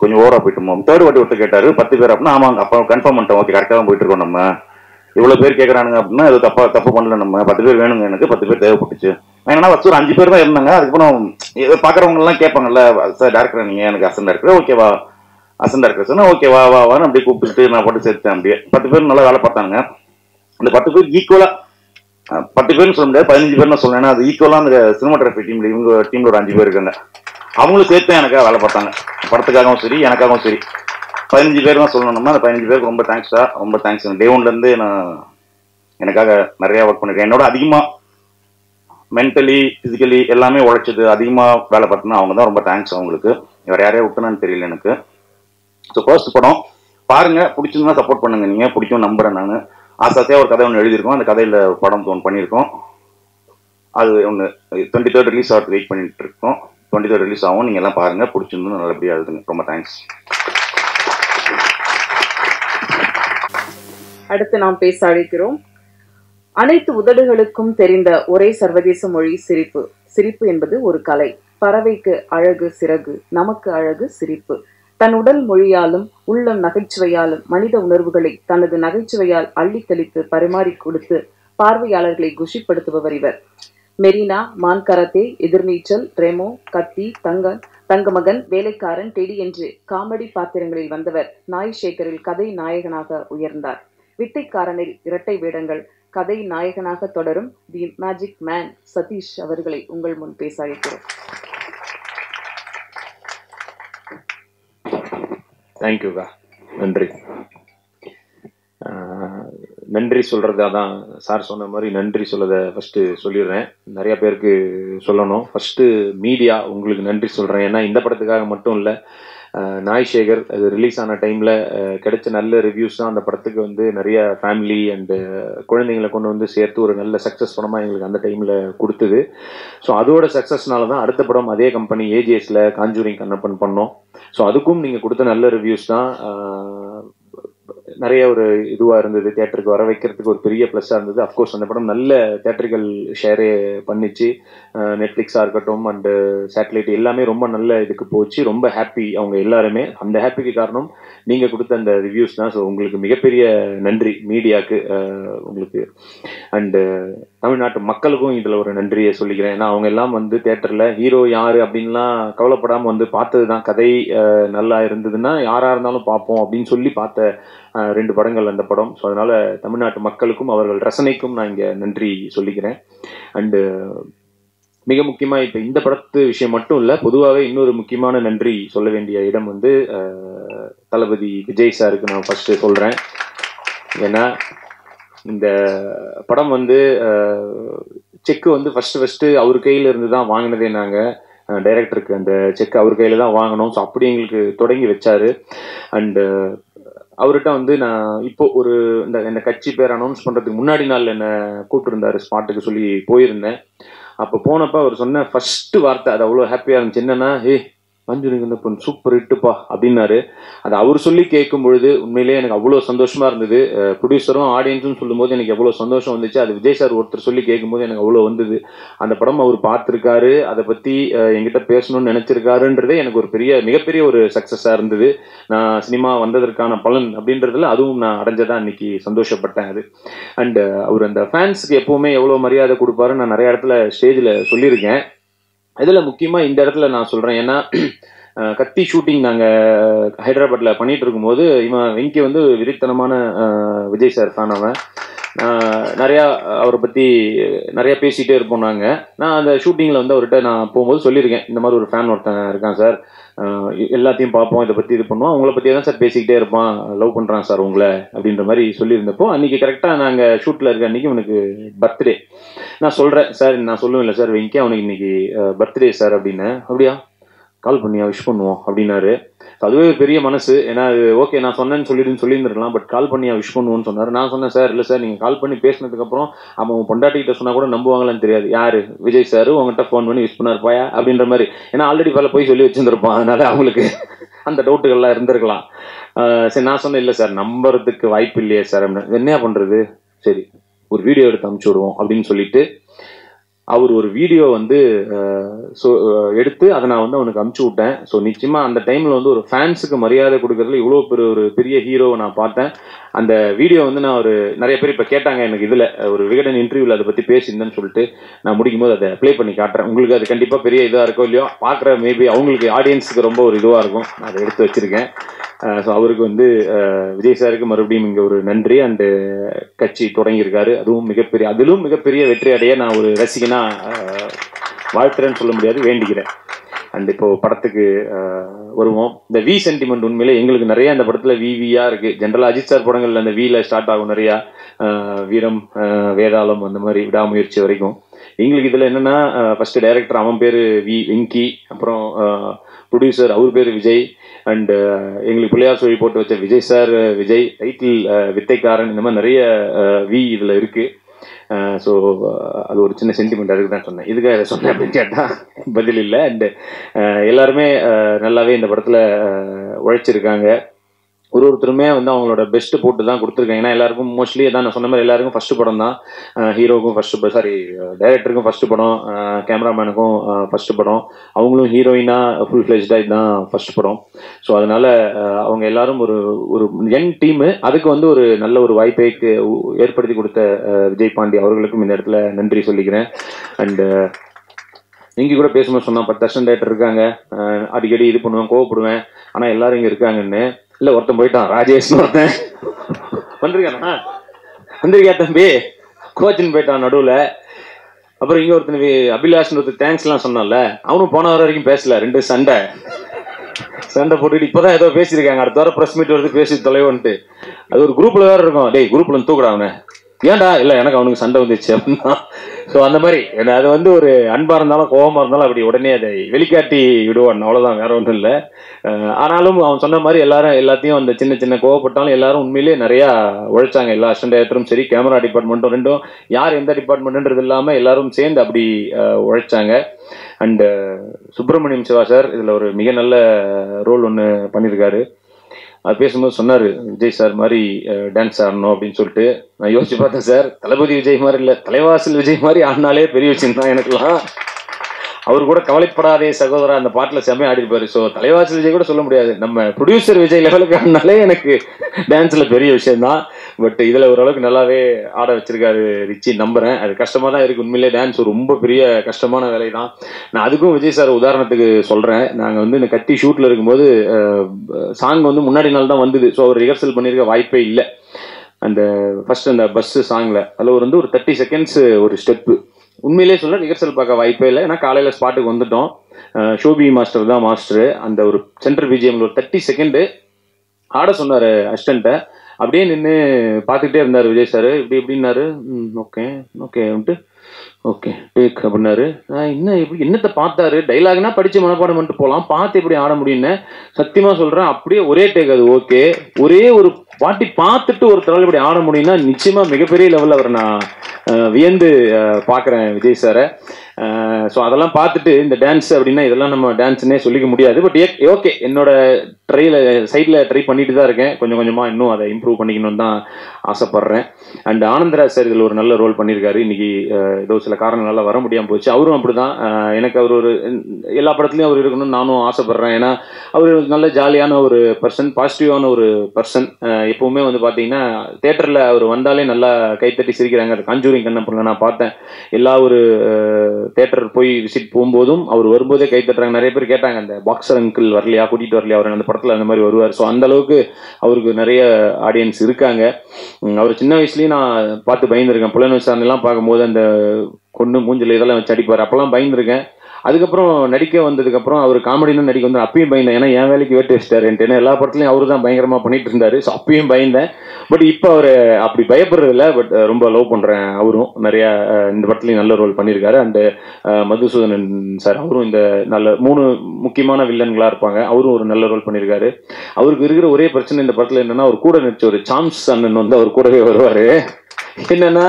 கொஞ்சம் ஓவரா போயிட்டோமோ. தேர்ட் வாட்டி ஒருத்தர் கேட்டாரு பத்து பேர் அப்படின்னா. ஆமாங்க அப்போ கன்ஃபார்ம் பண்ணிட்டோம். ஓகே கரெக்டாக தான் போயிட்டு இருக்கோம் நம்ம. இவ்வளோ பேர் கேட்குறானுங்க அப்படின்னா இது தப்பா தப்பு பண்ணல நம்ம. பத்து பேர் வேணுங்க எனக்கு பத்து பேர் தேவைப்பட்டுச்சு. ஏன்னா ஃபர்ஸ்ட் ஒரு அஞ்சு பேர் தான் இருந்தாங்க. அதுக்கப்புறம் இதை பார்க்குறவங்க எல்லாம் கேட்பாங்கல்ல சார் டேரக்டர் நீங்க எனக்கு அசன் டேரக்டர் ஓகேவா அசன் டேரக்டர் சொன்னா ஓகே வா வா வான்னு அப்படியே கூப்பிட்டுட்டு நான் போட்டு சேர்த்தேன் அப்படியே. பத்து பேர் நல்லா வேலை பார்த்தாங்க அந்த பத்து பேர் ஈக்குவலா பத்து பேர்னு சொல்ல முடியாது பதினஞ்சு பேர் நான் அது ஈக்குவலா அந்த சினிமாட்டோகிராஃபி டீம்ல இவங்க டீம்ல ஒரு அஞ்சு பேர் இருக்காங்க. அவங்களும் சேர்த்து எனக்காக வேலை பார்த்தாங்க. படத்துக்காகவும் சரி எனக்காகவும் சரி. பதினஞ்சு பேர் தான் சொல்லணும்னா அந்த பதினஞ்சு பேருக்கு ரொம்ப தேங்க்ஸா ரொம்ப தேங்க்ஸ் டே ஒன்லேருந்து நான் எனக்காக நிறையா ஒர்க் பண்ணிருக்கேன். என்னோட அதிகமாக மென்டலி ஃபிசிக்கலி எல்லாமே உழைச்சது அதிகமாக வேலை பார்த்தோன்னா அவங்க தான் ரொம்ப தேங்க்ஸ் அவங்களுக்கு. வேறு யாரையா விட்டுனான்னு தெரியல எனக்கு. ஸோ ஃபர்ஸ்ட் படம் பாருங்க. பிடிச்சிருந்தா சப்போர்ட் பண்ணுங்க. நீங்கள் பிடிக்கும் நம்புறேன் நான். ஆசாசியாக ஒரு கதை ஒன்று எழுதியிருக்கோம். அந்த கதையில் படம் ஒன்று பண்ணியிருக்கோம். அது ஒன்று டுவெண்ட்டி தேர்ட் ரிலீஸ் ஆகிறது வெயிட் பண்ணிட்டு இருக்கோம். டுவெண்ட்டி தேர்ட் ரிலீஸ் ஆகும். நீங்கள் எல்லாம் பாருங்கள் பிடிச்சிருந்தோம் நல்லபடியாக எழுதுங்க. ரொம்ப தேங்க்ஸ் அடுத்து நாம் பேச அழைக்கிறோம். அனைத்து உதடுகளுக்கும் தெரிந்த ஒரே சர்வதேச மொழி சிரிப்பு. சிரிப்பு என்பது ஒரு கலை. பறவைக்கு அழகு சிறகு நமக்கு அழகு சிரிப்பு. தன் உடல் மொழியாலும் உள்ளம் நகைச்சுவையாலும் மனித உணர்வுகளை தனது நகைச்சுவையால் அள்ளித்தளித்து பரிமாறி கொடுத்து பார்வையாளர்களை குஷிப்படுத்துபவர் இவர். மெரினா மான் கராத்தே எதிர்நீச்சல் ரெமோ கத்தி தங்கன் தங்கமகன் வேலைக்காரன் டெடி என்று காமெடி பாத்திரங்களில் வந்தவர் நாய் சேகரில் கதை நாயகனாக உயர்ந்தார். விட்டைக்காரனில் இரட்டை வேடங்கள். கதை நாயகனாக தொடரும் தி மேஜிக் மேன் சதீஷ் அவர்களை உங்கள் முன் பேச அழைக்கிறோம். தேங்க்யூக்கா நன்றி. ஆஹ் நன்றி சொல்றதா தான் சார் சொன்ன மாதிரி நன்றி சொல்லதை ஃபஸ்ட்டு சொல்லிடுறேன். நிறைய பேருக்கு சொல்லணும். ஃபஸ்ட்டு மீடியா உங்களுக்கு நன்றி சொல்றேன். ஏன்னா இந்த படத்துக்காக மட்டும் இல்லை நாய் சேகர் அது ரிலீஸ் ஆன டைமில் கிடைச்ச நல்ல ரிவ்யூஸ் தான் அந்த படத்துக்கு வந்து நிறைய ஃபேமிலி அண்டு குழந்தைங்களை கொண்டு வந்து சேர்த்து ஒரு நல்ல சக்ஸஸ் படமாக எங்களுக்கு அந்த டைமில் கொடுத்தது. ஸோ அதோட சக்ஸஸ்னால தான் அடுத்த படம் அதே கம்பெனி ஏஜிஎஸில் காஞ்சூரிங் கண்ணப்பன் பண்ணோம். ஸோ அதுக்கும் நீங்கள் கொடுத்த நல்ல ரிவ்யூஸ் தான் நிறைய ஒரு இதுவாக இருந்தது. தேட்டருக்கு வர வைக்கிறதுக்கு ஒரு பெரிய ப்ளஸ்ஸாக இருந்தது. அஃப்கோர்ஸ் அந்த படம் நல்ல தேட்டர்கள் ஷேரே பண்ணிச்சு. நெட்ஃப்ளிக்ஸாக இருக்கட்டும் அண்டு சேட்டலைட் எல்லாமே ரொம்ப நல்ல இதுக்கு போச்சு. ரொம்ப ஹாப்பி அவங்க எல்லாருமே. அந்த ஹாப்பிக்கு காரணம் நீங்கள் கொடுத்த அந்த ரிவ்யூஸ் தான். ஸோ உங்களுக்கு மிகப்பெரிய நன்றி மீடியாவுக்கு உங்களுக்கு. அண்டு தமிழ்நாட்டு மக்களுக்கும் இதில் ஒரு நன்றியை சொல்லிக்கிறேன். ஏன்னா அவங்க எல்லாம் வந்து தேட்டரில் ஹீரோ யார் அப்படின்லாம் கவலைப்படாமல் வந்து பார்த்தது தான் கதை நல்லா இருந்ததுன்னா யாராக இருந்தாலும் பார்ப்போம் அப்படின்னு சொல்லி பார்த்த ரெண்டு படங்கள் அந்த படம். ஸோ அதனால் தமிழ்நாட்டு மக்களுக்கும் அவர்கள் ரசனைக்கும் நான் இங்கே நன்றி சொல்லிக்கிறேன். அண்டு மிக முக்கியமாக இப்போ இந்த படத்து விஷயம் மட்டும் இல்லை பொதுவாகவே இன்னொரு முக்கியமான நன்றி சொல்ல வேண்டிய இடம் வந்து தளபதி விஜய் சாருக்கு நான் ஃபஸ்ட்டு சொல்கிறேன் ஏன்னா இந்த படம் வந்து செக்கு வந்து ஃபர்ஸ்ட் ஃபர்ஸ்ட் அவர் கையில இருந்து தான் வாங்கினதே நாங்க. டைரக்டருக்கு அந்த செக் அவர் கையில தான் வாங்கினோம் ஸோ அப்படி எங்களுக்கு தொடங்கி வச்சாரு. அண்டு அவர்கிட்ட வந்து நான் இப்போ ஒரு இந்த இந்த கட்சி பேர் அனௌன்ஸ் பண்ணுறதுக்கு முன்னாடி நாள் என்னை கூப்பிட்டுருந்தாரு. ஸ்பாட்டுக்கு சொல்லி போயிருந்தேன். அப்போ போனப்போ அவர் சொன்ன ஃபர்ஸ்ட் வார்த்தை அது அவ்வளோ ஹாப்பியாக இருந்துச்சு. என்னன்னா ஹே மஞ்சுரிங்க சூப்பர் இட்டுப்பா அப்படின்னாரு. அது அவர் சொல்லி கேட்கும் பொழுது உண்மையிலேயே எனக்கு அவ்வளோ சந்தோஷமா இருந்தது. ப்ரொடியூசரும் ஆடியன்ஸும் சொல்லும்போது எனக்கு எவ்வளோ சந்தோஷம் வந்துச்சு. அது விஜய் சார் ஒருத்தர் சொல்லி கேட்கும்போது எனக்கு அவ்வளோ வந்தது. அந்த படம் அவர் பார்த்துருக்காரு. அதை பற்றி எங்கிட்ட என்கிட்ட பேசணும்னு நினைச்சிருக்காருன்றதே எனக்கு ஒரு பெரிய மிகப்பெரிய ஒரு சக்ஸஸாக இருந்தது. நான் சினிமா வந்ததற்கான பலன் அப்படின்றதுல அதுவும் நான் அடைஞ்சதா இன்னைக்கு சந்தோஷப்பட்டேன் அது. அண்ட் அவர் அந்த ஃபேன்ஸுக்கு எப்பவுமே எவ்வளோ மரியாதை கொடுப்பாரு நான் நிறைய இடத்துல ஸ்டேஜில் சொல்லியிருக்கேன். இதில் முக்கியமாக இந்த இடத்துல நான் சொல்கிறேன் ஏன்னா கத்தி ஷூட்டிங் நாங்கள் ஹைதராபாத்தில் பண்ணிட்டு இருக்கும்போது இவன் வெங்கி வந்து விரித்தனமான விஜய் சார் ஃபேன் அவன். நிறையா அவரை பற்றி நிறையா பேசிகிட்டே இருப்போம் நாங்கள் நான் அந்த ஷூட்டிங்கில் வந்து அவர்கிட்ட நான் போகும்போது சொல்லியிருக்கேன். இந்த மாதிரி ஒரு ஃபேன் ஒருத்தன் இருக்கான் சார் எல்லாத்தையும் பார்ப்போம் இதை பற்றி இது பண்ணுவோம். அவங்கள பற்றி தான் சார் பேசிக்கிட்டே இருப்பான். லவ் பண்ணுறான் சார் உங்களை அப்படின்ற மாதிரி சொல்லியிருந்தப்போ அன்றைக்கி கரெக்டாக நாங்கள் ஷூட்டில் இருக்க அன்றைக்கி உனக்கு பர்த்டே நான் சொல்கிறேன் சார் நான் சொல்லுவேன் இல்லை சார் வெங்கி அவனுக்கு இன்னைக்கு பர்த்டே சார் அப்படின்னு. அப்படியா? கால் பண்ணியா? விஷ் பண்ணுவோம் அப்படின்னாரு. அதுவே ஒரு பெரிய மனசு. ஏன்னா அது ஓகே நான் சொன்னேன்னு சொல்லிடுன்னு சொல்லியிருந்துருக்கலாம் பட் கால் பண்ணியா? விஷ் பண்ணுவோன்னு சொன்னார். நான் சொன்னேன் சார் இல்லை சார் நீங்கள் கால் பண்ணி பேசினதுக்கப்புறம் அவன் உன் பொண்டாட்டிகிட்ட சொன்னால் கூட நம்புவாங்களான்னு தெரியாது. யார்? விஜய் சார் உங்ககிட்ட ஃபோன் பண்ணி விஷ் பண்ணார். போயா? அப்படின்ற மாதிரி. ஏன்னா ஆல்ரெடி பல போய் சொல்லி வச்சுருந்துருப்பான். அதனால அவங்களுக்கு அந்த டவுட்டுகள்லாம் இருந்திருக்கலாம். சரி நான் சொன்னேன் இல்லை சார் நம்புறதுக்கு வாய்ப்பு இல்லையே சார். அப்படின்னு என்ன பண்ணுறது சரி ஒரு வீடியோ எடுத்து அமுச்சு விடுவோம் அப்படின்னு சொல்லிட்டு அவர் ஒரு வீடியோ வந்து ஸோ எடுத்து அதை நான் வந்து அவனுக்கு அமுச்சு விட்டேன். ஸோ நிச்சயமா அந்த டைம்ல வந்து ஒரு ஃபேன்ஸுக்கு மரியாதை கொடுக்கறதுல இவ்வளோ பெரிய ஒரு பெரிய ஹீரோவை நான் பார்த்தேன். அந்த வீடியோ வந்து நான் ஒரு நிறைய பேர் இப்போ கேட்டாங்க எனக்கு இதில் ஒரு விகடன் இன்டர்வியூவில் அதை பற்றி பேசியிருந்தேன்னு சொல்லிட்டு நான் முடிக்கும் போது அதை ப்ளே பண்ணி காட்டுறேன். உங்களுக்கு அது கண்டிப்பாக பெரிய இதாக இருக்கோ இல்லையோ பார்க்குற மேபி அவங்களுக்கு ஆடியன்ஸுக்கு ரொம்ப ஒரு இதுவாக இருக்கும். நான் அதை எடுத்து வச்சிருக்கேன். ஸோ அவருக்கு வந்து விஜய் சாருக்கு மறுபடியும் இங்கே ஒரு நன்றி. அண்டு கட்சி தொடங்கியிருக்காரு. அதுவும் மிகப்பெரிய அதிலும் மிகப்பெரிய வெற்றி அடைய நான் ஒரு ரசிகனா அஹ், வாழ்த்துறேன்னு சொல்ல முடியாது வேண்டிக்கிறேன். அண்ட் இப்போ படத்துக்கு வருவோம். இந்த வி சென்டிமெண்ட் உண்மையிலே எங்களுக்கு நிறைய அந்த படத்துல வி வியா இருக்கு. ஜென்ரலா அஜித் சார் படங்கள்ல அந்த வில ஸ்டார்ட் ஆகும் நிறையா வீரம் வேதாளம் அந்த மாதிரி விடாமுயற்சி வரைக்கும். எங்களுக்கு இதுல என்னன்னா ஃபர்ஸ்ட் டைரக்டர் அவன் பேரு வி வெங்கி அப்புறம் ப்ரொடியூசர் அவர் பேர் விஜய் அண்ட் எங்களுக்கு பிள்ளையார் சொல்லி போட்டு வச்ச விஜய் சார் விஜய் டைட்டில் வித்தைக்காரன் இந்த மாதிரி நிறைய வி இதுல இருக்குது ஸோ அது ஒரு சின்ன சென்டிமெண்ட் அதுக்கு தான் சொன்னேன். இதுக்காக இதை சொன்னேன் அப்படின்னு கேட்டால் பதில் இல்லை. அண்டு எல்லாருமே நல்லாவே இந்த படத்தில் உழைச்சிருக்காங்க. ஒரு ஒருத்தருமே வந்து அவங்களோட பெஸ்ட் போட்டு தான் கொடுத்துருக்காங்க. ஏன்னா எல்லாருக்கும் மோஸ்ட்லி அதான் நான் சொன்ன மாதிரி எல்லாருக்கும் ஃபர்ஸ்ட் படம் தான். ஹீரோக்கும் ஃபர்ஸ்ட் சாரி டைரக்டருக்கும் ஃபர்ஸ்ட் படம் கேமராமேனுக்கும் ஃபர்ஸ்ட் படம். அவங்களும் ஹீரோயினா ஃபுல் ஃபிளெஜ்டாக இதுதான் ஃபர்ஸ்ட் படம். ஸோ அதனால அவங்க எல்லாரும் ஒரு ஒரு யங் டீமு அதுக்கு வந்து ஒரு நல்ல ஒரு வாய்ப்பை ஏற்படுத்தி கொடுத்த விஜய் பாண்டி அவர்களுக்கும் இந்த இடத்துல நன்றி சொல்லிக்கிறேன். அண்டு இங்கே கூட பேசும்போது சொன்னான் பத்து வருஷம் டேரக்டர் இருக்காங்க. அடிக்கடி இது பண்ணுவேன் கோவப்படுவேன். ஆனால் எல்லாரும் இங்கே இருக்காங்கன்னு. இல்லை ஒருத்தன் போயிட்டான். ராஜேஷ் ஒருத்தன். வந்திருக்கானா? வந்திருக்கியா தம்பி? கோச்சின்னு போயிட்டான் நடுவில். அப்புறம் இங்கே ஒருத்தன் அபிலாஷ் ஒருத்தர் தேங்க்ஸ் தேங்க்ஸ்லாம் சொன்னான்ல. அவனும் போன வர வரைக்கும் பேசல. ரெண்டு சண்டை. சண்டை போட்டுட்டு இப்பதான் ஏதோ பேசியிருக்காங்க. அடுத்த வாரம் பிரஸ் மீட் வருது பேசி தொலைவோன்ட்டு. அது ஒரு குரூப்ல வேற இருக்கும். டேய் குரூப்ல தூக்குடா அவனை. ஏன்டா? இல்லை எனக்கு அவனுக்கு சண்டை வந்துச்சு அப்படின்னா. ஸோ அந்த மாதிரி. அது வந்து ஒரு அன்பாக இருந்தாலும் கோபமாக இருந்தாலும் அப்படி உடனே அதை வெளிக்காட்டி விடுவான். அவ்வளோதான் வேற ஒன்றும் இல்லை. ஆனாலும் அவன் சொன்ன மாதிரி எல்லாரும் எல்லாத்தையும் அந்த சின்ன சின்ன கோவப்பட்டாலும் எல்லாரும் உண்மையிலேயே நிறையா உழைச்சாங்க. எல்லா அசிஸ்டன்ட் சரி கேமரா டிபார்ட்மெண்ட்டும் ரெண்டும். யார் எந்த டிபார்ட்மெண்ட்ன்றது இல்லாமல் எல்லாரும் சேர்ந்து அப்படி உழைச்சாங்க. அண்டு சுப்பிரமணியம் சிவா சார் இதில் ஒரு மிக நல்ல ரோல் ஒன்று பண்ணியிருக்காரு. அவர் பேசும்போது சொன்னார் விஜய் சார் மாதிரி டான்ஸ் ஆடணும் அப்படின்னு சொல்லிட்டு. நான் யோசிச்சு பார்த்தேன் சார் தளபதி விஜய் மாதிரி இல்லை தலைவாசல் விஜய் மாதிரி ஆடினாலே பெரிய விஷயம் தான் எனக்குலாம் அவர் கூட கவலைப்படாதே சகோதரா அந்த பாட்டில் செம்மையா ஆடிருப்பாரு ஸோ தலைவாசல் விஜய் கூட சொல்ல முடியாது. நம்ம ப்ரொடியூசர் விஜய் லெவலுக்கு ஆனாலே எனக்கு டான்ஸில் பெரிய விஷயம்தான். பட் இதில் ஓரளவுக்கு நல்லாவே ஆட வச்சிருக்காரு ரிச்சி நம்புறேன். அது கஷ்டமாக தான் இருக்கு. உண்மையிலே டான்ஸ் ரொம்ப பெரிய கஷ்டமான வேலை தான் நான் அதுக்கும் விஜய் சார் உதாரணத்துக்கு சொல்கிறேன் நாங்கள் வந்து இந்த கத்தி ஷூட்டில் இருக்கும்போது சாங் வந்து முன்னாடி நாள் தான் வந்தது. ஸோ அவர் ரிஹர்சல் பண்ணியிருக்க வாய்ப்பே இல்லை. அந்த ஃபர்ஸ்ட் அந்த பஸ் சாங்ல அதில் ஒரு வந்து ஒரு தேர்ட்டி செகண்ட்ஸ் ஒரு ஸ்டெப்பு உண்மையிலேயே சொல்ல ரிஹர்சல் பார்க்க வாய்ப்பே இல்லை. ஏன்னா காலையில் ஸ்பாட்டுக்கு வந்துட்டோம். ஷோபி மாஸ்டர் தான் மாஸ்டர் அந்த ஒரு சென்டர் பிஜிஎம்ல ஒரு தேர்ட்டி செகண்டு ஆட சொன்னார் அசிஸ்டண்ட்டை. அப்படியே நின்று பார்த்துக்கிட்டே இருந்தார் விஜய் சார் இப்படி எப்படின்னாரு ஓகே ஓகே ஓகே டேக் அப்படின்னாரு. நான் என்ன எப்படி என்னத்தை பார்த்தாரு? டைலாக்னா படிச்சு மனப்பாடம் பண்ணிட்டு போகலாம் பார்த்து எப்படி ஆட முடியும்னு சத்தியமா சொல்றேன். அப்படியே ஒரே டேக் அது ஓகே ஒரே ஒரு வாட்டி பார்த்துட்டு ஒரு தடவை இப்படி ஆட முடியும்னா நிச்சயமா மிகப்பெரிய லெவலில் அவரை நான் வியந்து பார்க்குறேன் பார்க்கறேன் விஜய் சாரை. ஸோ அதெல்லாம் பார்த்துட்டு இந்த டான்ஸ் அப்படின்னா இதெல்லாம் நம்ம டான்ஸ்னே சொல்லிக்க முடியாது. பட் ஓகே என்னோட ட்ரையில் சைடில் ட்ரை பண்ணிட்டு தான் இருக்கேன். கொஞ்சம் கொஞ்சமாக இன்னும் அதை இம்ப்ரூவ் பண்ணிக்கணும்னு தான் ஆசைப்பட்றேன். அண்ட் ஆனந்தராஜ் சார் இதில் ஒரு நல்ல ரோல் பண்ணியிருக்காரு. இன்னைக்கு ஏதோ சில காரணங்களால வர முடியாமல் போச்சு. அவரும் அப்படி தான் எனக்கு அவர் ஒரு எல்லா படத்துலையும் அவர் இருக்கணும்னு நானும் ஆசைப்பட்றேன். ஏன்னா அவர் நல்ல ஜாலியான ஒரு பர்சன் பாசிட்டிவான ஒரு பர்சன் எப்பவுமே வந்து பார்த்தீங்கன்னா தேட்டரில் அவர் வந்தாலே நல்லா கைத்தட்டி சிரிக்கிறாங்க. அது காஞ்சூரிங் கண்ணப்பனில் நான் பார்த்தேன். எல்லா ஒரு தேட்டர் போய் விசிட் போகும்போதும் அவர் வரும்போதே கை தட்டுறாங்க. நிறைய பேர் கேட்டாங்க அந்த பாக்ஸர் அங்கிள் வரலையா? கூட்டிட்டு வரலையா? அவர் அந்த படத்தில் அந்த மாதிரி வருவார். ஸோ அந்த அளவுக்கு அவருக்கு நிறைய ஆடியன்ஸ் இருக்காங்க. அவர் சின்ன வயசுலயும் நான் பார்த்து பயந்துருக்கேன். புலன் விசாரணைலாம் பார்க்கும்போது அந்த கொண்டு மூஞ்சில இதெல்லாம் வச்சு அடிப்பார். அப்பெல்லாம் பயந்துருக்கேன். அதுக்கப்புறம் நடிக்க வந்ததுக்கப்புறம் அவர் காமெடின்னு நடிக்க வந்து அப்பயும் பயந்தேன். ஏன்னா என் வேலைக்கு வேட்டு வச்சிட்டாரு. ஏன்னா எல்லா படத்துலையும் அவரு தான் பயங்கரமாக பண்ணிட்டு இருந்தாரு. ஸோ அப்பயும் பயந்தேன். பட் இப்போ அவர் அப்படி பயப்படுறது இல்லை பட் ரொம்ப லவ் பண்ணுறேன் அவரும். நிறையா இந்த படத்துலையும் நல்ல ரோல் பண்ணியிருக்காரு. அண்ட் மதுசூதனன் சார் அவரும் இந்த நல்ல மூணு முக்கியமான வில்லன்களாக இருப்பாங்க. அவரும் ஒரு நல்ல ரோல் பண்ணியிருக்காரு. அவருக்கு இருக்கிற ஒரே பிரச்சனை இந்த படத்தில் என்னென்னா அவர் கூட நடிச்ச ஒரு சாம்ஸ் அண்ணன் வந்து அவர் கூடவே வருவார். என்னன்னா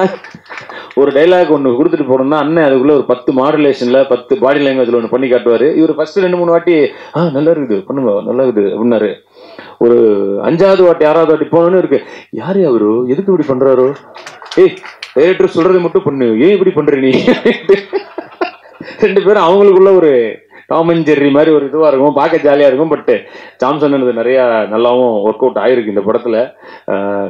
ஒரு டைலாக் ஒன்று கொடுத்துட்டு போனோம்னா அண்ணன் அதுக்குள்ள ஒரு பத்து மாடுலேஷன்ல பத்து பாடி லாங்குவேஜ்ல ஒன்று பண்ணி காட்டுவாரு. இவர் ஃபர்ஸ்ட் ரெண்டு மூணு வாட்டி ஆ நல்லா இருக்குது பண்ணுங்க நல்லா இருக்குது அப்படின்னாரு. ஒரு அஞ்சாவது வாட்டி ஆறாவது வாட்டி போனோன்னு இருக்கு யாரு அவரு? எதுக்கு இப்படி பண்றாரு? ஏய் டைரக்டர் சொல்றது மட்டும் பண்ணு. ஏன் இப்படி பண்ற நீ? ரெண்டு பேரும் அவங்களுக்குள்ள ஒரு டாம் அண்ட் ஜெர்ரி மாதிரி ஒரு இதுவாக இருக்கும். பார்க்க ஜாலியாக இருக்கும் பட் ஜாம்சன் நிறையா நல்லாவும் ஒர்க் அவுட் ஆயிருக்கு இந்த படத்தில்.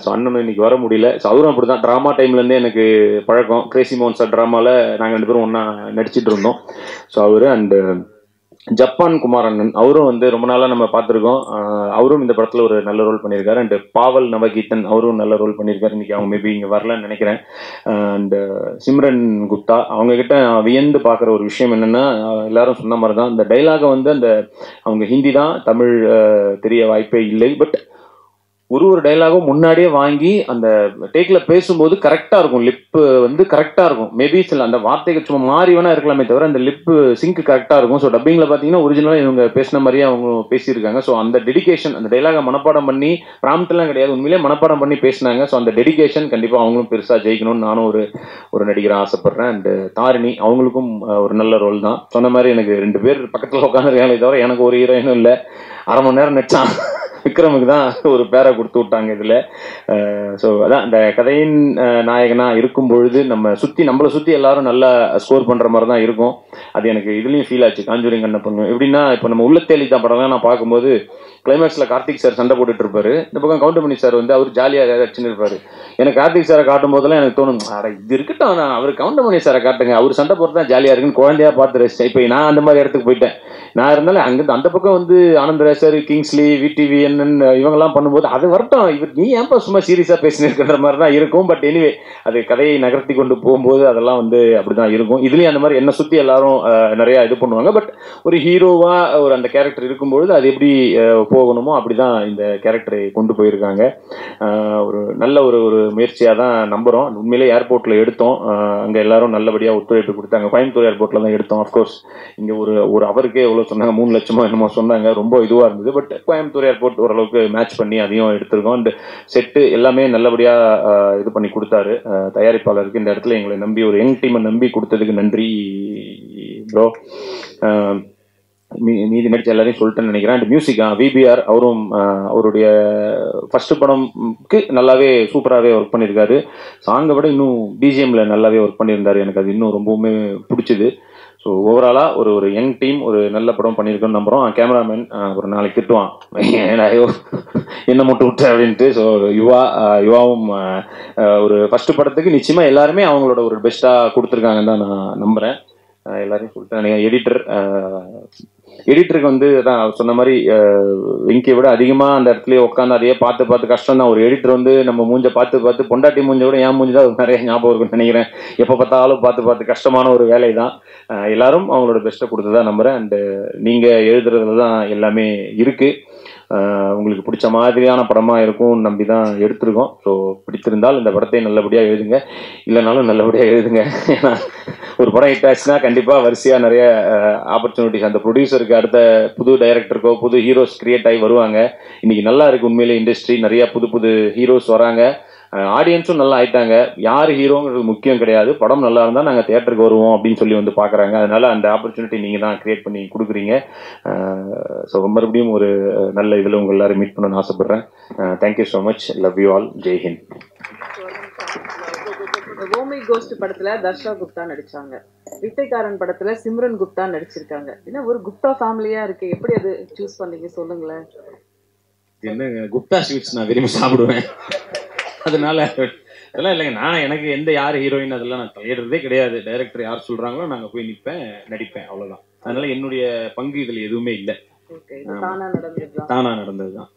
ஸோ அண்ணனும் இன்னைக்கு வர முடியல. ஸோ அவரும் அப்படி தான் ட்ராமா டைம்லேருந்தே எனக்கு பழக்கம். கிரேசி மோன்சா சார் ட்ராமாவில் நாங்கள் ரெண்டு பேரும் ஒன்றா நடிச்சிட்டு இருந்தோம். ஸோ அவர் அண்டு ஜப்பான் குமாரண்ணன் அவரும் வந்து ரொம்ப நாளாக நம்ம பார்த்துருக்கோம். அவரும் இந்த படத்தில் ஒரு நல்ல ரோல் பண்ணியிருக்காரு. அண்டு பாவல் நவகீதன் அவரும் நல்ல ரோல் பண்ணியிருக்காரு. இன்றைக்கி அவங்க மேபி இங்கே வரலன்னு நினைக்கிறேன். அண்டு சிம்ரன் குப்தா அவங்கக்கிட்ட வியந்து பார்க்குற ஒரு விஷயம் என்னென்னா எல்லாரும் சொன்ன மாதிரி தான் இந்த டைலாகை வந்து அந்த அவங்க ஹிந்தி தான் தமிழ் தெரிய வாய்ப்பே இல்லை. பட் ஒரு ஒரு டைலாகும் முன்னாடியே வாங்கி அந்த டேக்கில் பேசும்போது கரெக்டாக இருக்கும். லிப்பு வந்து கரெக்டாக இருக்கும். மேபி சில அந்த வார்த்தைகள் சும்மா மாறி வேணா இருக்கலாமே தவிர அந்த லிப்பு சிங்க் கரெக்டாக இருக்கும். ஸோ டப்பிங்கில் பார்த்தீங்கன்னா ஒரிஜினலாக இவங்க பேசின மாதிரியே அவங்க பேசியிருக்காங்க. ஸோ அந்த டெடிகேஷன் அந்த டைலாக மனப்பாடம் பண்ணி ப்ராம்ப்ட் கிடையாது. உண்மையிலேயே மனப்பாடம் பண்ணி பேசினாங்க. ஸோ அந்த டெடிகேஷன் கண்டிப்பாக அவங்களும் பெருசாக ஜெயிக்கணும்னு நானும் ஒரு ஒரு நடிகரை ஆசைப்பட்றேன். அண்டு தாரிணி அவங்களுக்கும் ஒரு நல்ல ரோல் தான். சொன்ன மாதிரி எனக்கு ரெண்டு பேர் பக்கத்தில் உட்காந்துருக்காங்களே தவிர எனக்கு ஒரு ஹீரோயினும் இல்லை. அரை மணி நேரம் நடிச்சான் விக்ரமுக்கு தான் ஒரு பேரை கொடுத்து விட்டாங்க இதில். ஸோ அதான் இந்த கதையின் நாயகனாக இருக்கும் பொழுது நம்ம சுற்றி நம்மளை சுற்றி எல்லாரும் நல்லா ஸ்கோர் பண்ணுற மாதிரி தான் இருக்கும். அது எனக்கு இதுலேயும் ஃபீல் ஆச்சு. காஞ்சூரிங் கண்ண பண்ணும் எப்படின்னா இப்போ நம்ம உள்ள தேலி தான் படம்லாம் நான் பார்க்கும்போது கிளைமேக்ஸ்ல கார்த்திக் சார் சண்டை போட்டுட்டு இருப்பாரு இந்த பக்கம் கவுண்டமணி சார் வந்து அவர் ஜாலியாக அடிச்சுன்னு இருப்பாரு. எனக்கு கார்த்திக் சாரை காட்டும் போதெல்லாம் எனக்கு தோணும் அட இது இருக்கட்டும் நான் அவர் கவுண்டமணி சாரை காட்டுங்க. அவர் சண்டை போட்டு தான் ஜாலியா இருக்குன்னு குழந்தையா பார்த்து ரசிச்சேன். இப்போ நான் அந்த மாதிரி இடத்துக்கு போயிட்டேன். நான் இருந்தாலும் அங்கிருந்து அந்த பக்கம் வந்து ஆனந்தராஜ் சார் கிங்ஸ்லி விடிவிஎன் வில்லன் இவங்கெல்லாம் பண்ணும்போது அது வரட்டும். இவர் நீ ஏன்ப்பா சும்மா சீரியஸாக பேசினிருக்கிற மாதிரி தான் இருக்கும். பட் எனிவே அது கதையை நகர்த்தி கொண்டு போகும்போது அதெல்லாம் வந்து அப்படிதான் இருக்கும். இதுலேயும் அந்த மாதிரி என்னை சுற்றி எல்லாரும் நிறையா இது பண்ணுவாங்க. பட் ஒரு ஹீரோவா ஒரு அந்த கேரக்டர் இருக்கும்பொழுது அது எப்படி போகணுமோ அப்படிதான் இந்த கேரக்டரை கொண்டு போயிருக்காங்க. ஒரு நல்ல ஒரு ஒரு முயற்சியாக தான் நம்புகிறோம் உண்மையிலே ஏர்போர்ட்டில் எடுத்தோம். அங்கே எல்லாரும் நல்லபடியாக ஒத்துழைப்பு கொடுத்தாங்க. கோயம்புத்தூர் ஏர்போர்ட்டில் தான் எடுத்தோம் அஃப்கோர்ஸ் இங்கே ஒரு ஒரு அவருக்கே எவ்வளோ சொன்னாங்க? மூணு லட்சமோ என்னமோ சொன்னாங்க. ரொம்ப இதுவாக இருந்தது. பட் கோயம்புத்தூர் ஏர்போர்ட் ஓரளவுக்கு மேட்ச் பண்ணி அதையும் எடுத்திருக்கோம். அண்ட் செட்டு எல்லாமே நல்லபடியாக இது பண்ணி கொடுத்தாரு. தயாரிப்பாளருக்கு இந்த இடத்துல எங்களை நம்பி ஒரு யங் டீமை நம்பி கொடுத்ததுக்கு நன்றி ப்ரோ மீதி நடிச்ச எல்லாரையும் சொல்லிட்டேன்னு நினைக்கிறேன். அண்ட் மியூசிக் விபிஆர் அவரும் அவருடைய ஃபர்ஸ்ட் படம்க்கு நல்லாவே சூப்பராகவே ஒர்க் பண்ணியிருக்காரு. சாங்கை விட இன்னும் பிஜிஎம்ல நல்லாவே ஒர்க் பண்ணியிருந்தாரு. எனக்கு அது இன்னும் ரொம்பவுமே பிடிச்சிது. ஸோ ஓவராலாக ஒரு ஒரு யங் டீம் ஒரு நல்ல படம் பண்ணியிருக்கோன்னு நம்புகிறோம் கேமராமேன் ஒரு நாளைக்கு திட்டுவான். ஐயோ என்ன மட்டும் விட்டு? அப்படின்ட்டு. ஸோ யுவா யுவாவும் ஒரு ஃபர்ஸ்ட் படத்துக்கு நிச்சயமாக எல்லாருமே அவங்களோட ஒரு பெஸ்ட்டாக கொடுத்துருக்காங்கன்னு தான் நான் நம்புகிறேன் எல்லாரையும் சொல்லிட்டேன். எடிட்டர் எடிட்டருக்கு வந்து அதான் அவர் சொன்ன மாதிரி வெங்கியை விட அதிகமாக அந்த இடத்துலயே உட்காந்து அதையே பார்த்து பார்த்து கஷ்டம் தான் ஒரு எடிட்டர் வந்து நம்ம மூஞ்ச பார்த்து பார்த்து பொண்டாட்டி மூஞ்ச விட ஏன் மூஞ்சி தான் நிறைய ஞாபகம் இருக்கும்னு நினைக்கிறேன். எப்போ பார்த்தாலும் பார்த்து பார்த்து கஷ்டமான ஒரு வேலை தான் எல்லாரும் அவங்களோட பெஸ்ட்டை கொடுத்ததா நம்புகிறேன் அண்டு நீங்கள் எழுதுறதுல தான் எல்லாமே இருக்குது உங்களுக்கு பிடிச்ச மாதிரியான படமாக இருக்கும் நம்பி தான் எடுத்திருக்கோம். ஸோ பிடித்திருந்தால் இந்த படத்தை நல்லபடியாக எழுதுங்க. இல்லைனாலும் நல்லபடியாக எழுதுங்க. ஏன்னா ஒரு படம் ஹிட் ஆச்சுன்னா கண்டிப்பாக வரிசையாக நிறைய ஆப்பர்ச்சுனிட்டிஸ் அந்த ப்ரொடியூசருக்கு அடுத்த புது டைரக்டருக்கோ புது ஹீரோஸ் கிரியேட் ஆகி வருவாங்க. இன்றைக்கி நல்லா இருக்குது உண்மையிலே இண்டஸ்ட்ரி நிறையா புது புது ஹீரோஸ் வராங்க. ஆடியன்ஸும் நல்லா ஆயிட்டாங்க. யார் ஹீரோங்கிறது முக்கியம் கிடையாது. படம் நல்லா இருந்தால் நாங்கள் தியேட்டருக்கு வருவோம் அப்படின்னு சொல்லி வந்து பார்க்குறாங்க. அதனால அந்த ஆப்பர்ச்சுனிட்டி நீங்கள் தான் கிரியேட் பண்ணி கொடுக்குறீங்க. ஸோ மறுபடியும் ஒரு நல்ல இதில் உங்கள் எல்லாரும் மீட் பண்ணணும்னு ஆசைப்பட்றேன். Thank you so much love you all Jai Hind oh my ghost படத்துல தர்ஷா குப்தா நடிச்சாங்க. வித்தைக்காரன் படத்துல சிம்ரன் குப்தா நடிச்சிருக்காங்க. என்ன ஒரு குப்தா ஃபேமிலியா இருக்கு. எப்படி அது சூஸ் பண்ணீங்க? சொல்லுங்களேன். என்னங்க குப்தா ஸ்வீட்ஸ் நான் விரும்பி சாப்பிடுவேன். அதனால அதெல்லாம் இல்லைங்க. நான் எனக்கு எந்த யார் ஹீரோயின் அதெல்லாம் நான் தலையிடுறதே கிடையாது. டைரக்டர் யார் சொல்றாங்களோ நாங்கள் போய் நிற்பேன் நடிப்பேன் அவ்வளவுதான். அதனால என்னுடைய பங்கு இதில் எதுவுமே இல்லை. தானா நடந்ததுதான்? நடந்தது தான்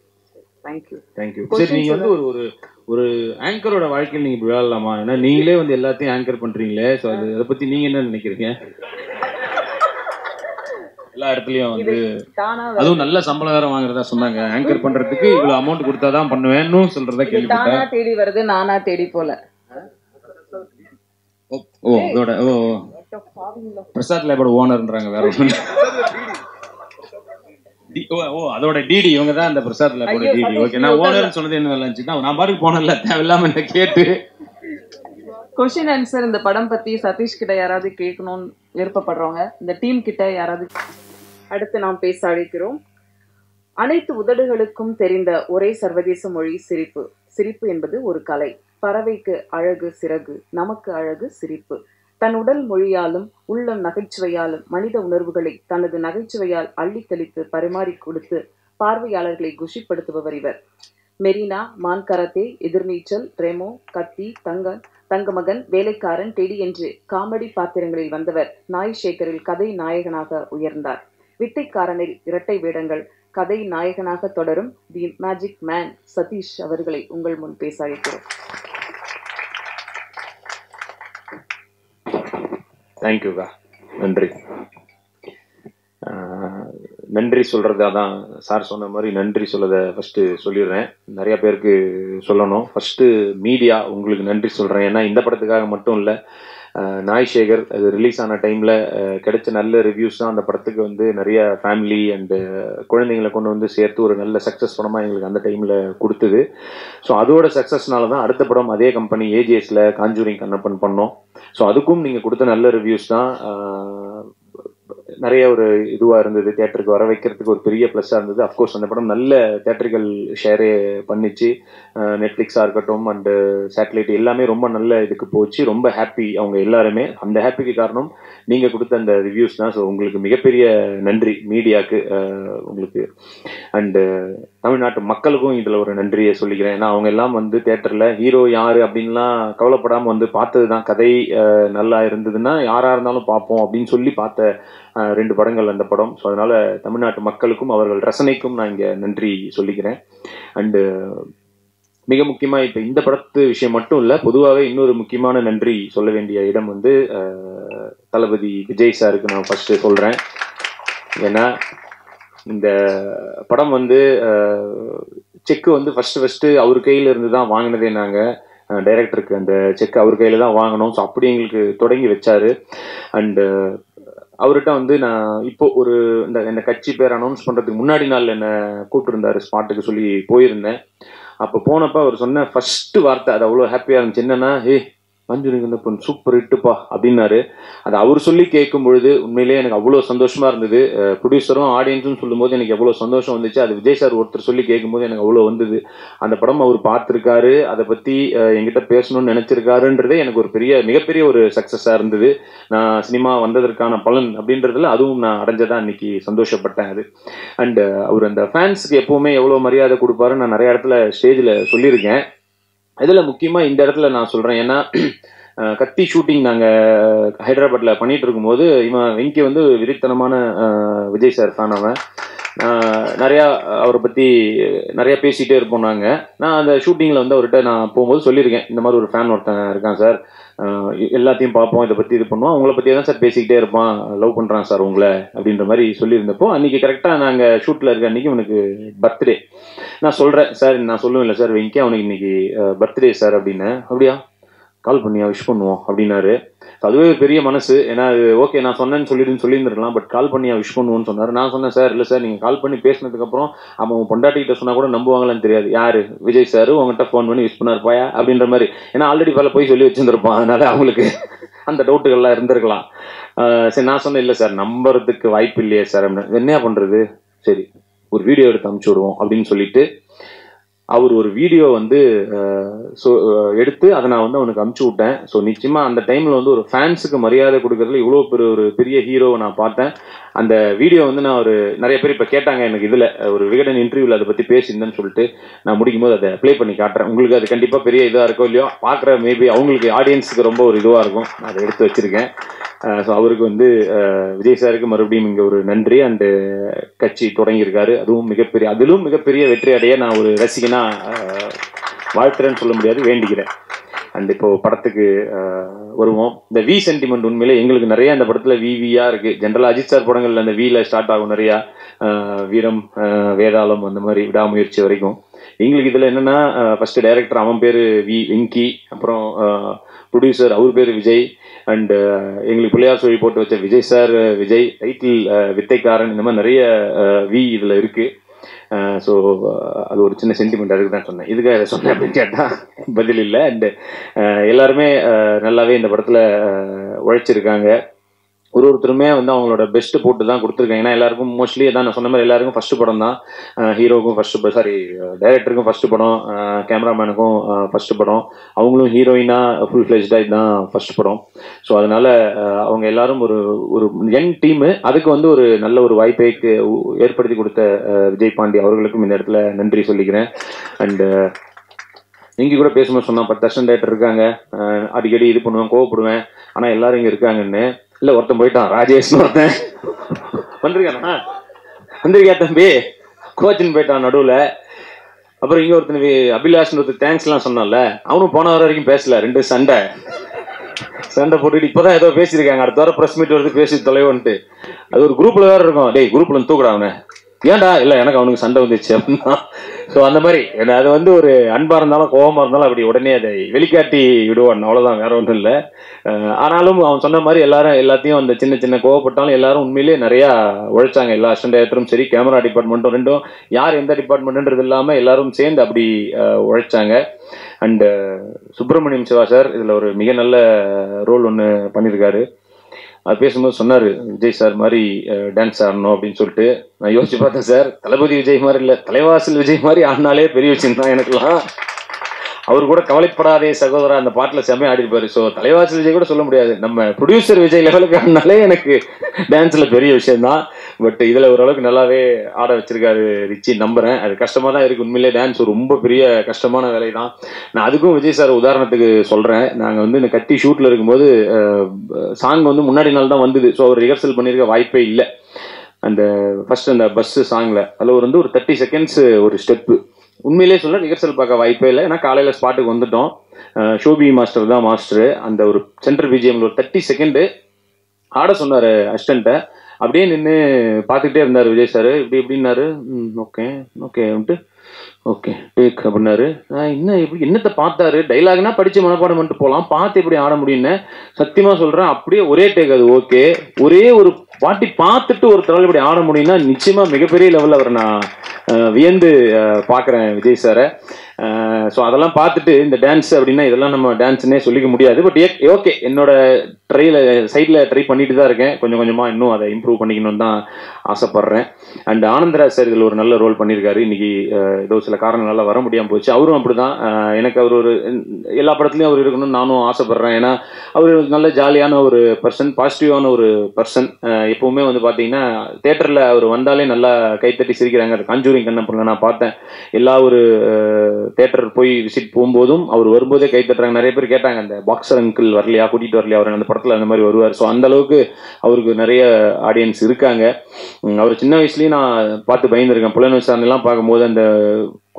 தேங்க்யூ தேங்க்யூ சரி நீங்க வந்து ஒரு ஒரு ஒரு ஆங்கரோட வாழ்க்கையில் நீங்க விளையாடலாமா ஏன்னா நீங்களே வந்து எல்லாத்தையும் ஆங்கர் பண்றீங்களே. ஸோ அது அதை பத்தி நீங்க என்ன நினைக்கிறீங்க? எல்லா இடத்துலயும் வந்து அதுவும் நல்ல சம்பளம் வேற வாங்குறதா சொன்னாங்க. ஆங்கர் பண்றதுக்கு இவ்வளவு அமௌண்ட் கொடுத்தாதான் பண்ணுவேன்னு சொல்றதா தானா கேள்விப்பட்டேன். தேடி வருது நானா தேடி போல. ஓ இதோட ஓ ஓ. பிரசாத் லேபோட ஓனர்ன்றாங்க வேற. டி- ஓ ஓ அதோட டிடி இவங்க தான் அந்த பிரசாத் லேபோட டிடி ஓகே நான் ஓனர்னு சொன்னது என்ன இருந்துச்சுன்னா நான் பாட்டுக்கு போனல தேவையில்லாம என்ன கேட்டு. கொஸ்டின் ஆன்சர் இந்த படம் பத்தி சதீஷ் கிட்ட யாராவது கேட்கணும்னு விருப்பப்படுறவங்க இந்த டீம் கிட்ட யாராவது அடுத்து நாம் பேச அழைக்கிறோம். அனைத்து உதடுகளுக்கும் தெரிந்த ஒரே சர்வதேச மொழி சிரிப்பு. சிரிப்பு என்பது ஒரு கலை. பறவைக்கு அழகு சிறகு நமக்கு அழகு சிரிப்பு. தன் உடல் மொழியாலும் உள்ளம் நகைச்சுவையாலும் மனித உணர்வுகளை தனது நகைச்சுவையால் அள்ளி தெளித்து பரிமாறி கொடுத்து பார்வையாளர்களை குஷிப்படுத்துபவர் இவர். மெரினா மான்கரத்தே எதிர்நீச்சல் ரெமோ கத்தி தங்க தங்கமகன் வேலைக்காரன் டெடி என்று காமெடி பாத்திரங்களில் வந்தவர் நாய் சேகரில் கதை நாயகனாக உயர்ந்தார். வித்தைக்காரனில் இரட்டை வேடங்கள் கதை நாயகனாக தொடரும் தி மேஜிக் மேன் சதீஷ் அவர்களை உங்கள் முன் பேச அழைக்கிறோம். தேங்க்யூக்கா நன்றி. நன்றி சொல்கிறது அதான் சார் சொன்ன மாதிரி நன்றி சொல்லதை ஃபஸ்ட்டு சொல்லிடுறேன். நிறைய பேருக்கு சொல்லணும். ஃபஸ்ட்டு மீடியா உங்களுக்கு நன்றி சொல்கிறேன் ஏன்னா இந்த படத்துக்காக மட்டும் இல்லை நாய் சேகர் அது ரிலீஸ் ஆன டைமில் கிடைச்ச நல்ல ரிவ்யூஸ் தான் அந்த படத்துக்கு வந்து நிறைய ஃபேமிலி அண்டு குழந்தைங்களை கொண்டு வந்து சேர்த்து ஒரு நல்ல சக்ஸஸ் படமாக எங்களுக்கு அந்த டைமில் கொடுத்தது. ஸோ அதோட சக்ஸஸ்னால தான் அடுத்த படம் அதே கம்பெனி ஏஜிஎஸில் காஞ்சூரிங் கண்ணப்பன் பண்ணோம். ஸோ அதுக்கும் நீங்கள் கொடுத்த நல்ல ரிவ்யூஸ் தான் நிறைய ஒரு இதுவாக இருந்தது. தேட்டருக்கு வர வைக்கிறதுக்கு ஒரு பெரிய ப்ளஸ்ஸாக இருந்தது. அஃப்கோர்ஸ் அந்த படம் நல்ல தேட்டர்கள் ஷேரே பண்ணிச்சு. நெட்ஃப்ளிக்ஸாக இருக்கட்டும் அண்டு சேட்டலைட் எல்லாமே ரொம்ப நல்ல இதுக்கு போச்சு. ரொம்ப ஹாப்பி அவங்க எல்லாருமே. அந்த ஹாப்பிக்கு காரணம் நீங்கள் கொடுத்த அந்த ரிவ்யூஸ் தான். ஸோ உங்களுக்கு மிகப்பெரிய நன்றி மீடியாவுக்கு உங்களுக்கு. அண்டு தமிழ்நாட்டு மக்களுக்கும் இதில் ஒரு நன்றியை சொல்லிக்கிறேன். ஏன்னா அவங்க எல்லாம் வந்து தேட்டரில் ஹீரோ யார் அப்படின்லாம் கவலைப்படாமல் வந்து பார்த்தது தான் கதை நல்லா இருந்ததுன்னா யாராக இருந்தாலும் பார்ப்போம் அப்படின்னு சொல்லி பார்த்த ரெண்டு படங்கள் அந்த படம். ஸோ அதனால் தமிழ்நாட்டு மக்களுக்கும் அவர்கள் ரசனைக்கும் நான் இங்கே நன்றி சொல்லிக்கிறேன். அண்டு மிக முக்கியமாக இப்போ இந்த படத்து விஷயம் மட்டும் இல்லை பொதுவாகவே இன்னொரு முக்கியமான நன்றி சொல்ல வேண்டிய இடம் வந்து தளபதி விஜய் சாருக்கு நான் ஃபஸ்ட்டு சொல்கிறேன் ஏன்னா இந்த படம் வந்து செக்கு வந்து ஃபர்ஸ்ட் ஃபர்ஸ்ட் அவர் கையில இருந்து தான் வாங்கினதே நாங்க டைரக்டருக்கு அந்த செக் அவர் கையில தான் வாங்கினோம் ஸோ அப்படி எங்களுக்கு தொடங்கி வச்சாரு. அண்டு அவர்கிட்ட வந்து நான் இப்போ ஒரு இந்த இந்த கட்சி பேர் அனௌன்ஸ் பண்றதுக்கு முன்னாடி நாள் என்ன கூப்பிட்டுருந்தாரு. ஸ்பாட்டுக்கு சொல்லி போயிருந்தேன். அப்போ போனப்ப அவர் சொன்ன ஃபர்ஸ்ட் வார்த்தை அது அவ்வளோ ஹாப்பியாக இருந்துச்சு. என்னன்னா ஹே மஞ்சு சூப்பர் இட்டுப்பா அப்படின்னாரு. அது அவர் சொல்லி கேட்கும் பொழுது உண்மையிலேயே எனக்கு அவ்வளோ சந்தோஷமா இருந்தது. ப்ரொடியூசரும் ஆடியன்ஸும் சொல்லும்போது எனக்கு எவ்வளோ சந்தோஷம் வந்துச்சு. அது விஜய் சார் ஒருத்தர் சொல்லி கேட்கும்போது எனக்கு அவ்வளோ வந்தது. அந்த படம் அவர் பார்த்துருக்காரு. அதை பற்றி எங்கிட்ட என்கிட்ட பேசணும்னு நினைச்சிருக்காருன்றதே எனக்கு ஒரு பெரிய மிகப்பெரிய ஒரு சக்ஸஸாக இருந்தது. நான் சினிமா வந்ததற்கான பலன் அப்படின்றதுல அதுவும் நான் அடைஞ்சதா இன்னைக்கு சந்தோஷப்பட்டேன் அது. அண்ட் அவர் அந்த ஃபேன்ஸ்க்கு எப்பவுமே எவ்வளோ மரியாதை கொடுப்பாருன்னு நான் நிறைய இடத்துல ஸ்டேஜில் சொல்லியிருக்கேன். இதில் முக்கியமாக இந்த இடத்துல நான் சொல்கிறேன் ஏன்னா கத்தி ஷூட்டிங் நாங்கள் ஹைதராபாத்தில் பண்ணிட்டு இருக்கும்போது இவன் வெங்கி வந்து விரித்தனமான விஜய் சார் தான் அவன் நிறையா அவரை பற்றி நிறையா பேசிகிட்டே இருப்போம் நாங்கள் நான் அந்த ஷூட்டிங்கில் வந்து அவர்கிட்ட நான் போகும்போது சொல்லியிருக்கேன். இந்த மாதிரி ஒரு ஃபேன் ஒருத்தன் இருக்கான் சார். எல்லாத்தையும் பார்ப்போம் இதை பற்றி இது பண்ணுவோம். உங்களை பற்றி தான் சார் பேசிக்கிட்டே இருப்பான். லவ் பண்ணுறான் சார் உங்களை அப்படின்ற மாதிரி சொல்லியிருந்தப்போ அன்றைக்கி கரெக்டாக நாங்கள் ஷூட்டில் இருக்க அன்றைக்கி உனக்கு பர்த்டே நான் சொல்கிறேன் சார் நான் சொல்லுவேன் இல்லை சார் வெங்கி அவனுக்கு இன்னைக்கு பர்த்டே சார் அப்படின்னு. அப்படியா? கால் பண்ணியா விஷ் பண்ணுவோம் அப்படின்னாரு. அதுவே ஒரு பெரிய மனசு. ஏன்னா அது ஓகே நான் சொன்னேன்னு சொல்லிடுன்னு சொல்லியிருந்துருக்கலாம் பட் கால் பண்ணியா விஷ் பண்ணுவோன்னு சொன்னார். நான் சொன்னேன் சார் இல்லை சார் நீங்கள் கால் பண்ணி பேசினதுக்கப்புறம் அவன் உன் பொண்டாட்டிகிட்ட சொன்னால் கூட நம்புவாங்களான்னு தெரியாது. யார்? விஜய் சார் உங்ககிட்ட ஃபோன் பண்ணி விஷ் பண்ணார் பாயா? அப்படின்ற மாதிரி. ஏன்னா ஆல்ரெடி பல போய் சொல்லி வச்சுருந்துருப்பான். அதனால அவங்களுக்கு அந்த டவுட்டுகள்லாம் இருந்திருக்கலாம். சரி நான் சொன்னேன் இல்லை சார் நம்புறதுக்கு வாய்ப்பு இல்லையே சார். அப்படின்னு என்ன பண்ணுறது சரி ஒரு வீடியோ எடுத்து அமுச்சு விடுவோம் அப்படின்னு சொல்லிட்டு அவர் ஒரு வீடியோ வந்து ஸோ எடுத்து அதை நான் வந்து அவனுக்கு அமுச்சு விட்டேன். ஸோ நிச்சயமா அந்த டைம்ல வந்து ஒரு ஃபேன்ஸுக்கு மரியாதை கொடுக்கறதுல இவ்வளோ பெரிய ஒரு பெரிய ஹீரோவை நான் பார்த்தேன். அந்த வீடியோ வந்து நான் ஒரு நிறைய பேர் இப்போ கேட்டாங்க எனக்கு இதில் ஒரு விகடன் இன்டர்வியூவில் அதை பற்றி பேசியிருந்தேன்னு சொல்லிட்டு நான் முடிக்கும் போது அதை ப்ளே பண்ணி காட்டுறேன். உங்களுக்கு அது கண்டிப்பாக பெரிய இதாக இருக்கோ இல்லையோ பார்க்குற மேபி அவங்களுக்கு ஆடியன்ஸுக்கு ரொம்ப ஒரு இதுவாக இருக்கும். நான் அதை எடுத்து வச்சிருக்கேன். ஸோ அவருக்கு வந்து விஜய் சாருக்கு மறுபடியும் இங்கே ஒரு நன்றி. அண்டு கட்சி தொடங்கியிருக்காரு. அதுவும் மிகப்பெரிய அதிலும் மிகப்பெரிய வெற்றி அடைய நான் ஒரு ரசிகனா அஹ், வாழ்த்துறேன்னு சொல்ல முடியாது வேண்டிக்கிறேன். அண்ட் இப்போ படத்துக்கு வருவோம். இந்த வி சென்டிமெண்ட் உண்மையிலே எங்களுக்கு நிறைய அந்த படத்துல வி வியா இருக்கு. ஜென்ரலா அஜித் சார் படங்கள்ல அந்த வில ஸ்டார்ட் ஆகும் நிறையா வீரம் வேதாளம் அந்த மாதிரி விடாமுயற்சி வரைக்கும். எங்களுக்கு இதுல என்னன்னா ஃபர்ஸ்ட் டைரக்டர் அவன் பேரு வி வெங்கி அப்புறம் ப்ரொடியூசர் அவர் பேர் விஜய் அண்ட் எங்களுக்கு பிள்ளையார் சொல்லி போட்டு வச்ச விஜய் சார் விஜய் டைட்டில் வித்தைக்காரன் இந்த மாதிரி நிறைய வி இதில் இருக்குது ஸோ அது ஒரு சின்ன சென்டிமெண்ட் அதுக்கு தான் சொன்னேன். இதுக்காக இதை சொன்னேன் அப்படின்னு கேட்டால் பதில் இல்லை. அண்டு எல்லாருமே அஹ், நல்லாவே இந்த படத்தில் உழைச்சிருக்காங்க. ஒரு ஒருத்தருமே வந்து அவங்களோட பெஸ்ட் போட்டு தான் கொடுத்துருக்காங்க. ஏன்னா எல்லாருக்கும் மோஸ்ட்லி அதான் நான் சொன்ன மாதிரி எல்லாருக்கும் ஃபர்ஸ்ட் படம் தான் ஹீரோக்கும் ஃபர்ஸ்ட் சாரி டைரக்டருக்கும் ஃபர்ஸ்ட் படம் கேமராமேனுக்கும் ஃபர்ஸ்ட் படம். அவங்களும் ஹீரோயினா ஃபுல் ஃபிளெஜ்டாக இதுதான் ஃபர்ஸ்ட் படம். ஸோ அதனால அவங்க எல்லாரும் ஒரு ஒரு யங் டீமு அதுக்கு வந்து ஒரு நல்ல ஒரு வாய்ப்பை ஏற்படுத்தி கொடுத்த விஜய் பாண்டி அவர்களுக்கும் இந்த இடத்துல நன்றி சொல்லிக்கிறேன். அண்டு இங்கே கூட பேசும்போது சொன்னான் பத்து அசிஸ்டன்ட் டேரக்டர் இருக்காங்க. அடிக்கடி இது பண்ணுவேன் கோவப்படுவேன். ஆனால் எல்லாரும் இங்கே இருக்காங்கன்னு. இல்லை ஒருத்தன் போயிட்டான். ராஜேஷ் ஒருத்தன். வந்திருக்கானா? வந்திருக்கியா தம்பி? கோச்சின்னு போயிட்டான் நடுவில். அப்புறம் இங்கே ஒருத்தன் அபிலாஷ் அபிலாஷ்னு ஒருத்தர் தேங்க்ஸ்லாம் சொன்னான்ல. அவனும் போன வாரம் வரைக்கும் பேசல. ரெண்டு சண்டை. சண்டை போட்டுட்டு இப்போதான் ஏதோ பேசியிருக்காங்க. அடுத்த வாரம் ப்ரெஸ் மீட் வருது பேசி தொலைவோன்ட்டு. அது ஒரு குரூப்ல வேற இருக்கும். டேய் குரூப்ல தூக்குடா அவனை. ஏன்டா? இல்லை எனக்கு அவனுக்கு சண்டை வந்துச்சு அப்படின்னா. ஸோ அந்த மாதிரி. அது வந்து ஒரு அன்பாக இருந்தாலும் கோபமாக இருந்தாலும் அப்படி உடனே அதை வெளிக்காட்டி விடுவான். அவ்வளோதான் வேற ஒன்றும் இல்லை. ஆனாலும் அவன் சொன்ன மாதிரி எல்லாரும் எல்லாத்தையும் அந்த சின்ன சின்ன கோவப்பட்டாலும் எல்லாரும் உண்மையிலேயே நிறையா உழைச்சாங்க. எல்லா அசிஸ்டன்ட் டேரக்டரும் சரி கேமரா டிபார்ட்மெண்ட்டும் ரெண்டும். யார் எந்த டிபார்ட்மெண்ட்டுன்றது இல்லாமல் எல்லாரும் சேர்ந்து அப்படி உழைச்சாங்க. அண்டு சுப்பிரமணியம் சிவா சார் இதில் ஒரு மிக நல்ல ரோல் ஒன்று பண்ணியிருக்காரு. அவர் பேசும்போது சொன்னார் விஜய் சார் மாதிரி டான்ஸ் ஆடணும் அப்படின்னு சொல்லிட்டு. நான் யோசிச்சு பார்த்தேன் சார். தளபதி விஜய் மாதிரி இல்லை தலைவாசல் விஜய் மாதிரி ஆடினாலே பெரிய விஷயம் தான் எனக்குலாம் அவர் கூட கவலைப்படாதே சகோதரா அந்த பாட்டில் செம்மையா ஆடிருப்பாரு ஸோ தலைவாசல் விஜய் கூட சொல்ல முடியாது. நம்ம ப்ரொடியூசர் விஜய் லெவலுக்கு ஆனாலே எனக்கு டான்ஸ்ல பெரிய விஷயம் தான் பட் இதுல ஓரளவுக்கு நல்லாவே ஆட வச்சிருக்காரு ரிச்சி நம்புறேன். அது கஷ்டமா தான் இருக்கு உண்மையிலே டான்ஸ் ரொம்ப பெரிய கஷ்டமான வேலை தான் நான் அதுக்கும் விஜய் சார் உதாரணத்துக்கு சொல்றேன். நாங்க வந்து இந்த கத்தி ஷூட்ல இருக்கும்போது சாங் வந்து முன்னாடி நாள் தான் வந்தது. ஸோ அவர் ரிஹர்சல் பண்ணியிருக்க வாய்ப்பே இல்லை. அந்த ஃபர்ஸ்ட் அந்த பஸ் சாங்ல அதில் ஒரு வந்து ஒரு தேர்ட்டி செகண்ட்ஸ் ஒரு ஸ்டெப்பு உண்மையிலே சொல்ல ரிஹர்சல் பார்க்க வாய்ப்பே இல்லை. ஏன்னா காலையில் ஸ்பாட்டுக்கு வந்துட்டோம். ஷோபி மாஸ்டர் தான் மாஸ்டர் அந்த ஒரு சென்ட்ரல் பிஜிஎம்ல ஒரு தேர்ட்டி செகண்டு ஆட சொன்னார் அசிஸ்டண்ட்டை அப்படியே நின்று பார்த்துக்கிட்டே இருந்தார் விஜய் சார் இப்படி இப்படின்னாரு. ஓகே ஓகே ஓகே டேக் அப்படின்னாரு. என்ன இப்படி என்னத்தை பார்த்தாரு? டைலாக்னா படித்து மனப்பாடம் பண்ணிட்டு போகலாம் பார்த்து எப்படி ஆட முடியும்னு சத்தியமாக சொல்கிறேன் அப்படியே ஒரே டேக் அது ஓகே ஒரே ஒரு வாட்டி பார்த்துட்டு ஒரு தடவை இப்படி ஆட முடியும்னா நிச்சயமாக மிகப்பெரிய லெவலில் அவரை நான். வியந்து பார்க்குறேன் பார்க்கறேன் விஜய் சாரை. ஸோ அதெல்லாம் பார்த்துட்டு இந்த டான்ஸ் அப்படின்னா இதெல்லாம் நம்ம டான்ஸ்னே சொல்லிக்க முடியாது. பட் ஓகே eh, என்னோட ட்ரையில் சைடில் ட்ரை பண்ணிட்டு தான் இருக்கேன். கொஞ்சம் கொஞ்சமாக இன்னும் அதை இம்ப்ரூவ் பண்ணிக்கணும்னு தான் ஆசைப்பட்றேன். அண்ட் ஆனந்தராஜ் சார் இதில் ஒரு நல்ல ரோல் பண்ணியிருக்காரு. இன்னைக்கு ஏதோ சில காரணங்களால் வர முடியாமல் போச்சு. அவரும் அப்படிதான். தான் எனக்கு அவர் ஒரு எல்லா படத்துலையும் அவர் இருக்கணும்னு நானும் ஆசைப்பட்றேன். ஏன்னா அவர் நல்ல ஜாலியான ஒரு பர்சன் பாசிட்டிவான ஒரு பர்சன் எப்பவுமே வந்து பார்த்தீங்கன்னா தேட்டரில் அவர் வந்தாலே நல்லா கைத்தட்டி சிரிக்கிறாங்க. அது காஞ்சூரிங் கண்ணப்பில் நான் பார்த்தேன். எல்லா ஒரு தேட்டர் போய் விசிட் போகும்போதும் அவர் வரும்போதே கை தட்டுறாங்க. நிறைய பேர் கேட்டாங்க அந்த பாக்ஸர் அங்கிள் வரலையா? கூட்டிகிட்டு வரலையா? அவர் அந்த படத்தில் அந்த மாதிரி வருவார். ஸோ அந்த அளவுக்கு அவருக்கு நிறைய ஆடியன்ஸ் இருக்காங்க. அவர் சின்ன வயசுலேயும் நான் பார்த்து பயந்துருக்கேன். புலன் விசாரணைலாம் பார்க்கும்போது அந்த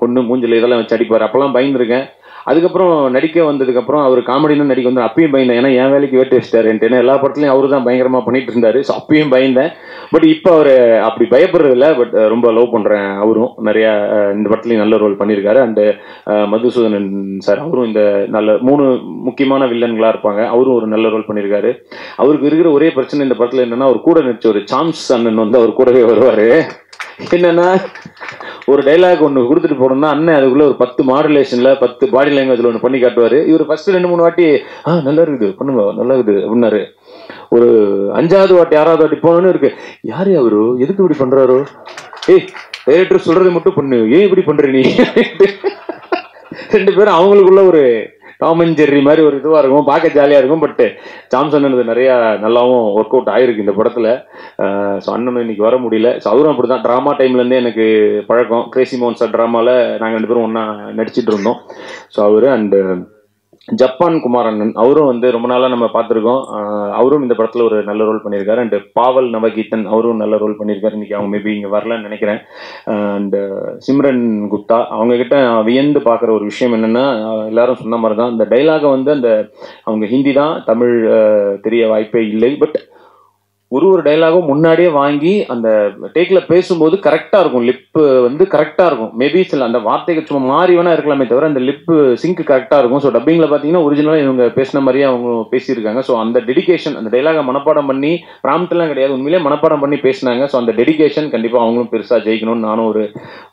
கொண்டு மூஞ்சல் இதெல்லாம் வச்சு அடிப்பார். அப்போல்லாம் பயந்துருக்கேன். அதுக்கப்புறம் நடிக்க வந்ததுக்கப்புறம் அவர் காமெடினு நடிக்க வந்து அப்பயும் பயந்தேன். ஏன்னா என் வேலைக்கு வேட்டு வச்சிட்டாருன்ட்டு ஏன்னா எல்லா படத்துலையும் அவரு தான் பயங்கரமாக பண்ணிட்டு இருந்தாரு. ஸோ அப்பயும் பயந்தேன். பட் இப்போ அவர் அப்படி பயப்படுறதில்ல பட் ரொம்ப லவ் பண்ணுறேன் அவரும். நிறையா இந்த படத்துலையும் நல்ல ரோல் பண்ணியிருக்காரு. அண்டு மதுசூதனன் சார் அவரும் இந்த நல்ல மூணு முக்கியமான வில்லன்களாக இருப்பாங்க. அவரும் ஒரு நல்ல ரோல் பண்ணியிருக்காரு. அவருக்கு இருக்கிற ஒரே பிரச்சனை இந்த படத்தில் என்னன்னா அவர் கூட நடிச்ச ஒரு சாம்ஸ் அண்ணன் வந்து அவர் கூடவே வருவார். என்னன்னா ஒரு டைலாக் ஒன்று கொடுத்துட்டு போனோம்னா அண்ணன் அதுக்குள்ள ஒரு பத்து மாடுலேஷன்ல பத்து பாடி லாங்குவேஜ்ல ஒன்று பண்ணி காட்டுவாரு. இவர் ஃபர்ஸ்ட் ரெண்டு மூணு வாட்டி ஆ நல்லா இருக்குது பண்ணுங்க நல்லா இருக்குது அப்படின்னாரு. ஒரு அஞ்சாவது வாட்டி ஆறாவது வாட்டி போனோன்னு இருக்கு. யாரு அவரு? எதுக்கு இப்படி பண்றாரோ? ஏய் டைரக்டர் சொல்றது மட்டும் பண்ணு. ஏன் இப்படி பண்ற நீ? ரெண்டு பேரும் அவங்களுக்குள்ள ஒரு டாம் அண்ட் ஜெர்ரி மாதிரி ஒரு இதுவாக இருக்கும். பார்க்க ஜாலியாக இருக்கும். பட் ஜாம்சன் அது நிறையா நல்லாவும் ஒர்க் அவுட் ஆயிருக்கு இந்த படத்தில். ஸோ eh, அண்ணனும் இன்னைக்கு வர முடியல. ஸோ அவரும் அப்படி தான் ட்ராமா டைம்லேருந்தே எனக்கு பழக்கம். கிரேசி மோன்சா சார் ட்ராமாவில் நாங்கள் ரெண்டு பேரும் ஒன்றா நடிச்சிட்டு இருந்தோம். ஸோ அவர் அண்டு ஜப்பான் குமாரண்ணன் அவரும் வந்து ரொம்ப நாளாக நம்ம பார்த்துருக்கோம். அவரும் இந்த படத்தில் ஒரு நல்ல ரோல் பண்ணியிருக்காரு. அண்டு பாவல் நவகீதன் அவரும் நல்ல ரோல் பண்ணியிருக்காரு. இன்றைக்கி அவங்க மேபி இங்கே வரலன்னு நினைக்கிறேன். அண்டு சிம்ரன் குப்தா அவங்கக்கிட்ட வியந்து பார்க்குற ஒரு விஷயம் என்னென்னா எல்லாரும் சொன்ன மாதிரி தான் இந்த டைலாகை வந்து அந்த அவங்க ஹிந்தி தான் தமிழ் தெரிய வாய்ப்பே இல்லை. பட் ஒரு ஒரு டைலாகும் முன்னாடியே வாங்கி அந்த டேக்ல பேசும்போது கரெக்டா இருக்கும். லிப்பு வந்து கரெக்டா இருக்கும். மேபி சில அந்த வார்த்தைகள் சும்மா மாறி வேணா இருக்கலாமே தவிர அந்த லிப்பு சிங்க் கரெக்டா இருக்கும். ஸோ டப்பிங்ல பாத்தீங்கன்னா ஒரிஜினலா இவங்க பேசின மாதிரியே அவங்க பேசியிருக்காங்க. ஸோ அந்த டெடிகேஷன் அந்த டைலாக மனப்பாடம் பண்ணி prompt கிடையாது. உண்மையிலேயே மனப்பாடம் பண்ணி பேசினாங்க. ஸோ அந்த டெடிகேஷன் கண்டிப்பா அவங்களும் பெருசா ஜெயிக்கணும்னு நானும் ஒரு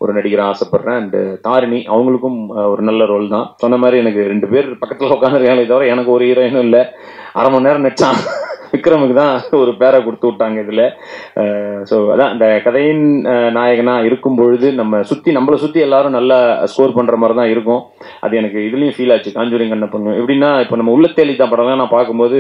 ஒரு நடிகராக ஆசைப்படுறேன். அண்ட் தாரிணி அவங்களுக்கும் ஒரு நல்ல ரோல் தான். சொன்ன மாதிரி எனக்கு ரெண்டு பேர் பக்கத்தில் உட்காந்துருக்காங்களே தவிர எனக்கு ஒரு ஹீரோயினும் இல்லை. அரை மணி நேரம் நெச்சான். விக்ரமுக்கு தான் ஒரு பேரை கொடுத்து விட்டாங்க இதில். ஸோ அதான் இந்த கதையின் நாயகனாக நாயகனா இருக்கும் பொழுது நம்ம சுற்றி நம்மளை சுற்றி எல்லாரும் நல்லா ஸ்கோர் பண்ணுற மாதிரி தான் இருக்கும். அது எனக்கு இதுலேயும் ஃபீல் ஆச்சு. காஞ்சூரிங் கண்ணப்பன் எப்படின்னா இப்போ நம்ம உள்ள தான் படம்லாம் நான் பார்க்கும்போது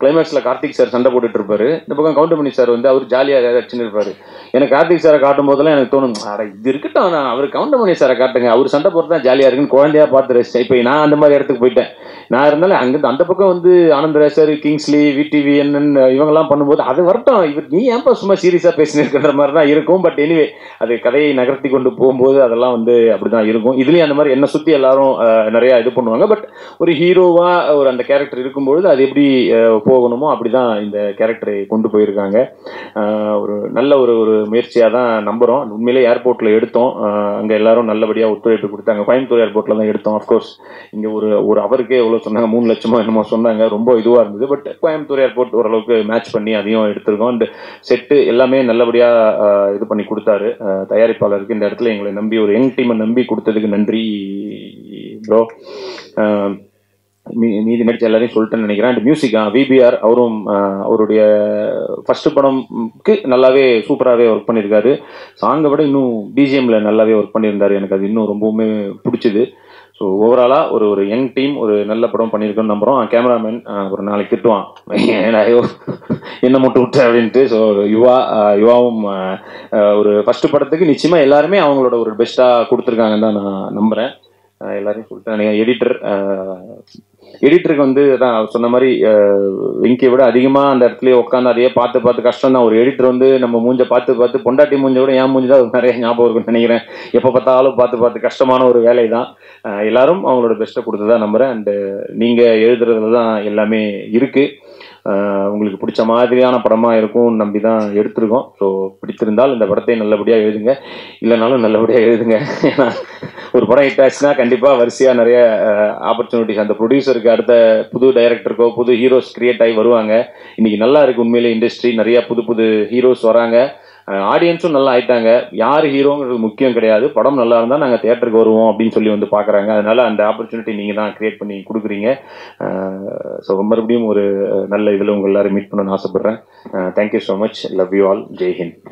கிளைமேக்ஸ்ல கார்த்திக் சார் சண்டை போட்டுட்டு இருப்பாரு. இந்த பக்கம் கவுண்டமணி சார் வந்து அவர் ஜாலியாக ஏதாவது அடிச்சுன்னு இருப்பாரு. எனக்கு கார்த்திக் சாரை காட்டும் போதெல்லாம் எனக்கு தோணும் அட இது இருக்கட்டும் நான் அவர் கவுண்டமணி சாரை காட்டுங்க அவர் சண்டை போட்டு தான் ஜாலியா இருக்குன்னு குழந்தையா பார்த்து ரசிச்சேன் இப்போ நான் அந்த மாதிரி இடத்துக்கு போயிட்டேன். நான் இருந்தாலும் அங்கிருந்து அந்த பக்கம் வந்து ஆனந்தராஜ் சார் கிங்ஸ்லி விடிவி என்னன் இவங்கெல்லாம் பண்ணும்போது அது வரட்டும். இவர் நீ ஏன்ப்பா சும்மா சீரியஸா பேசினிருக்கிற மாதிரி தான் இருக்கும். பட் எனிவே அது கதையை நகர்த்தி கொண்டு போகும்போது அதெல்லாம் வந்து அப்படிதான் இருக்கும். இதுலயும் அந்த மாதிரி என்ன சுத்தி எல்லாரும் நிறையா நிறைய இது பண்ணுவாங்க. பட் ஒரு ஹீரோவா ஒரு அந்த கேரக்டர் இருக்கும்பொழுது அது எப்படி போகணுமோ போகணுமோ அப்படிதான் இந்த கேரக்டரை கொண்டு போயிருக்காங்க. ஒரு நல்ல ஒரு ஒரு முயற்சியாக தான் நம்புறோம். உண்மையிலே ஏர்போர்ட்டில் எடுத்தோம். அங்கே எல்லாரும் நல்லபடியாக ஒத்துழைப்பு கொடுத்தாங்க. கோயம்புத்தூர் ஏர்போர்ட்டில் தான் எடுத்தோம் அஃப்கோர்ஸ் இங்கே ஒரு ஒரு அவருக்கே எவ்வளோ சொன்னாங்க? மூணு லட்சமோ என்னமோ சொன்னாங்க. ரொம்ப இதுவாக இருந்தது. பட் கோயம்புத்தூர் ஏர்போர்ட் ஓரளவுக்கு மேட்ச் பண்ணி அதையும் எடுத்திருக்கோம். அண்ட் செட்டு எல்லாமே நல்லபடியாக இது பண்ணி கொடுத்தாரு. தயாரிப்பாளருக்கு இந்த இடத்துல எங்களை நம்பி ஒரு யங் டீமை நம்பி கொடுத்ததுக்கு நன்றி ப்ரோ மீதி நடிச்ச எல்லாரையும் சொல்லிட்டேன்னு நினைக்கிறேன். அண்ட் மியூசிக் விபிஆர் அவரும் அவருடைய ஃபர்ஸ்ட் படம்க்கு நல்லாவே சூப்பராகவே ஒர்க் பண்ணியிருக்காரு. சாங்கை விட இன்னும் பிஜிஎம்ல நல்லாவே ஒர்க் பண்ணியிருந்தாரு. எனக்கு அது இன்னும் ரொம்பவுமே பிடிச்சிது. ஸோ ஓவராலாக ஒரு ஒரு யங் டீம் ஒரு நல்ல படம் பண்ணியிருக்கோன்னு நம்புகிறோம் கேமராமேன் ஒரு நாளைக்கு திட்டுவான். ஏன்னா, ஐயோ என்ன மட்டும் விட்டு? அப்படின்ட்டு. ஸோ யுவா யுவாவும் ஒரு ஃபர்ஸ்ட் படத்துக்கு நிச்சயமாக எல்லாருமே அவங்களோட ஒரு பெஸ்ட்டாக கொடுத்துருக்காங்கன்னு தான் நான் நம்புகிறேன் எல்லாரையும் சொல்லிட்டேன். எடிட்டர் எடிட்டருக்கு வந்து தான் சொன்ன மாதிரி விங்கியை விட அதிகமாக அந்த இடத்துலயே உட்காந்து அதையே பார்த்து பார்த்து கஷ்டம் தான். ஒரு எடிட்டர் வந்து நம்ம மூஞ்ச பார்த்து பார்த்து பொண்டாட்டி மூஞ்ச விட ஏன் மூஞ்சி தான் நிறைய ஞாபகம் இருக்கும்னு நினைக்கிறேன். எப்போ பார்த்தாலும் பார்த்து பார்த்து கஷ்டமான ஒரு வேலை தான். எல்லாரும் அவங்களோட பெஸ்ட்டை கொடுத்துதான் நம்புகிறேன் அண்டு நீங்கள் எழுதுறதுல தான் எல்லாமே இருக்குது உங்களுக்கு பிடிச்ச மாதிரியான படமாக இருக்கும்னு நம்பி தான் எடுத்திருக்கோம். ஸோ பிடித்திருந்தால் இந்த படத்தை நல்லபடியாக எழுதுங்க. இல்லைனாலும் நல்லபடியாக எழுதுங்க. ஏன்னா ஒரு படம் ஹிட் ஆச்சுன்னா கண்டிப்பாக வரிசையாக நிறைய ஆப்பர்ச்சுனிட்டிஸ் அந்த ப்ரொடியூசருக்கு அடுத்த புது டைரக்டருக்கோ புது ஹீரோஸ் கிரியேட் ஆகி வருவாங்க. இன்றைக்கி நல்லா இருக்குது உண்மையிலே இண்டஸ்ட்ரி நிறையா புது புது ஹீரோஸ் வராங்க. ஆடியன்ஸும் நல்லா ஆயிட்டாங்க. யார் ஹீரோங்கிறது முக்கியம் கிடையாது. படம் நல்லா இருந்தால் நாங்கள் தேட்டருக்கு வருவோம் அப்படின்னு சொல்லி வந்து பார்க்குறாங்க. அதனால அந்த ஆப்பர்ச்சுனிட்டி நீங்கள் தான் கிரியேட் பண்ணி கொடுக்குறீங்க. ஸோ மறுபடியும் ஒரு நல்ல இதில் உங்கள் எல்லாரும் மீட் பண்ணணும்னு ஆசைப்பட்றேன். Thank you so much love you all Jai Hind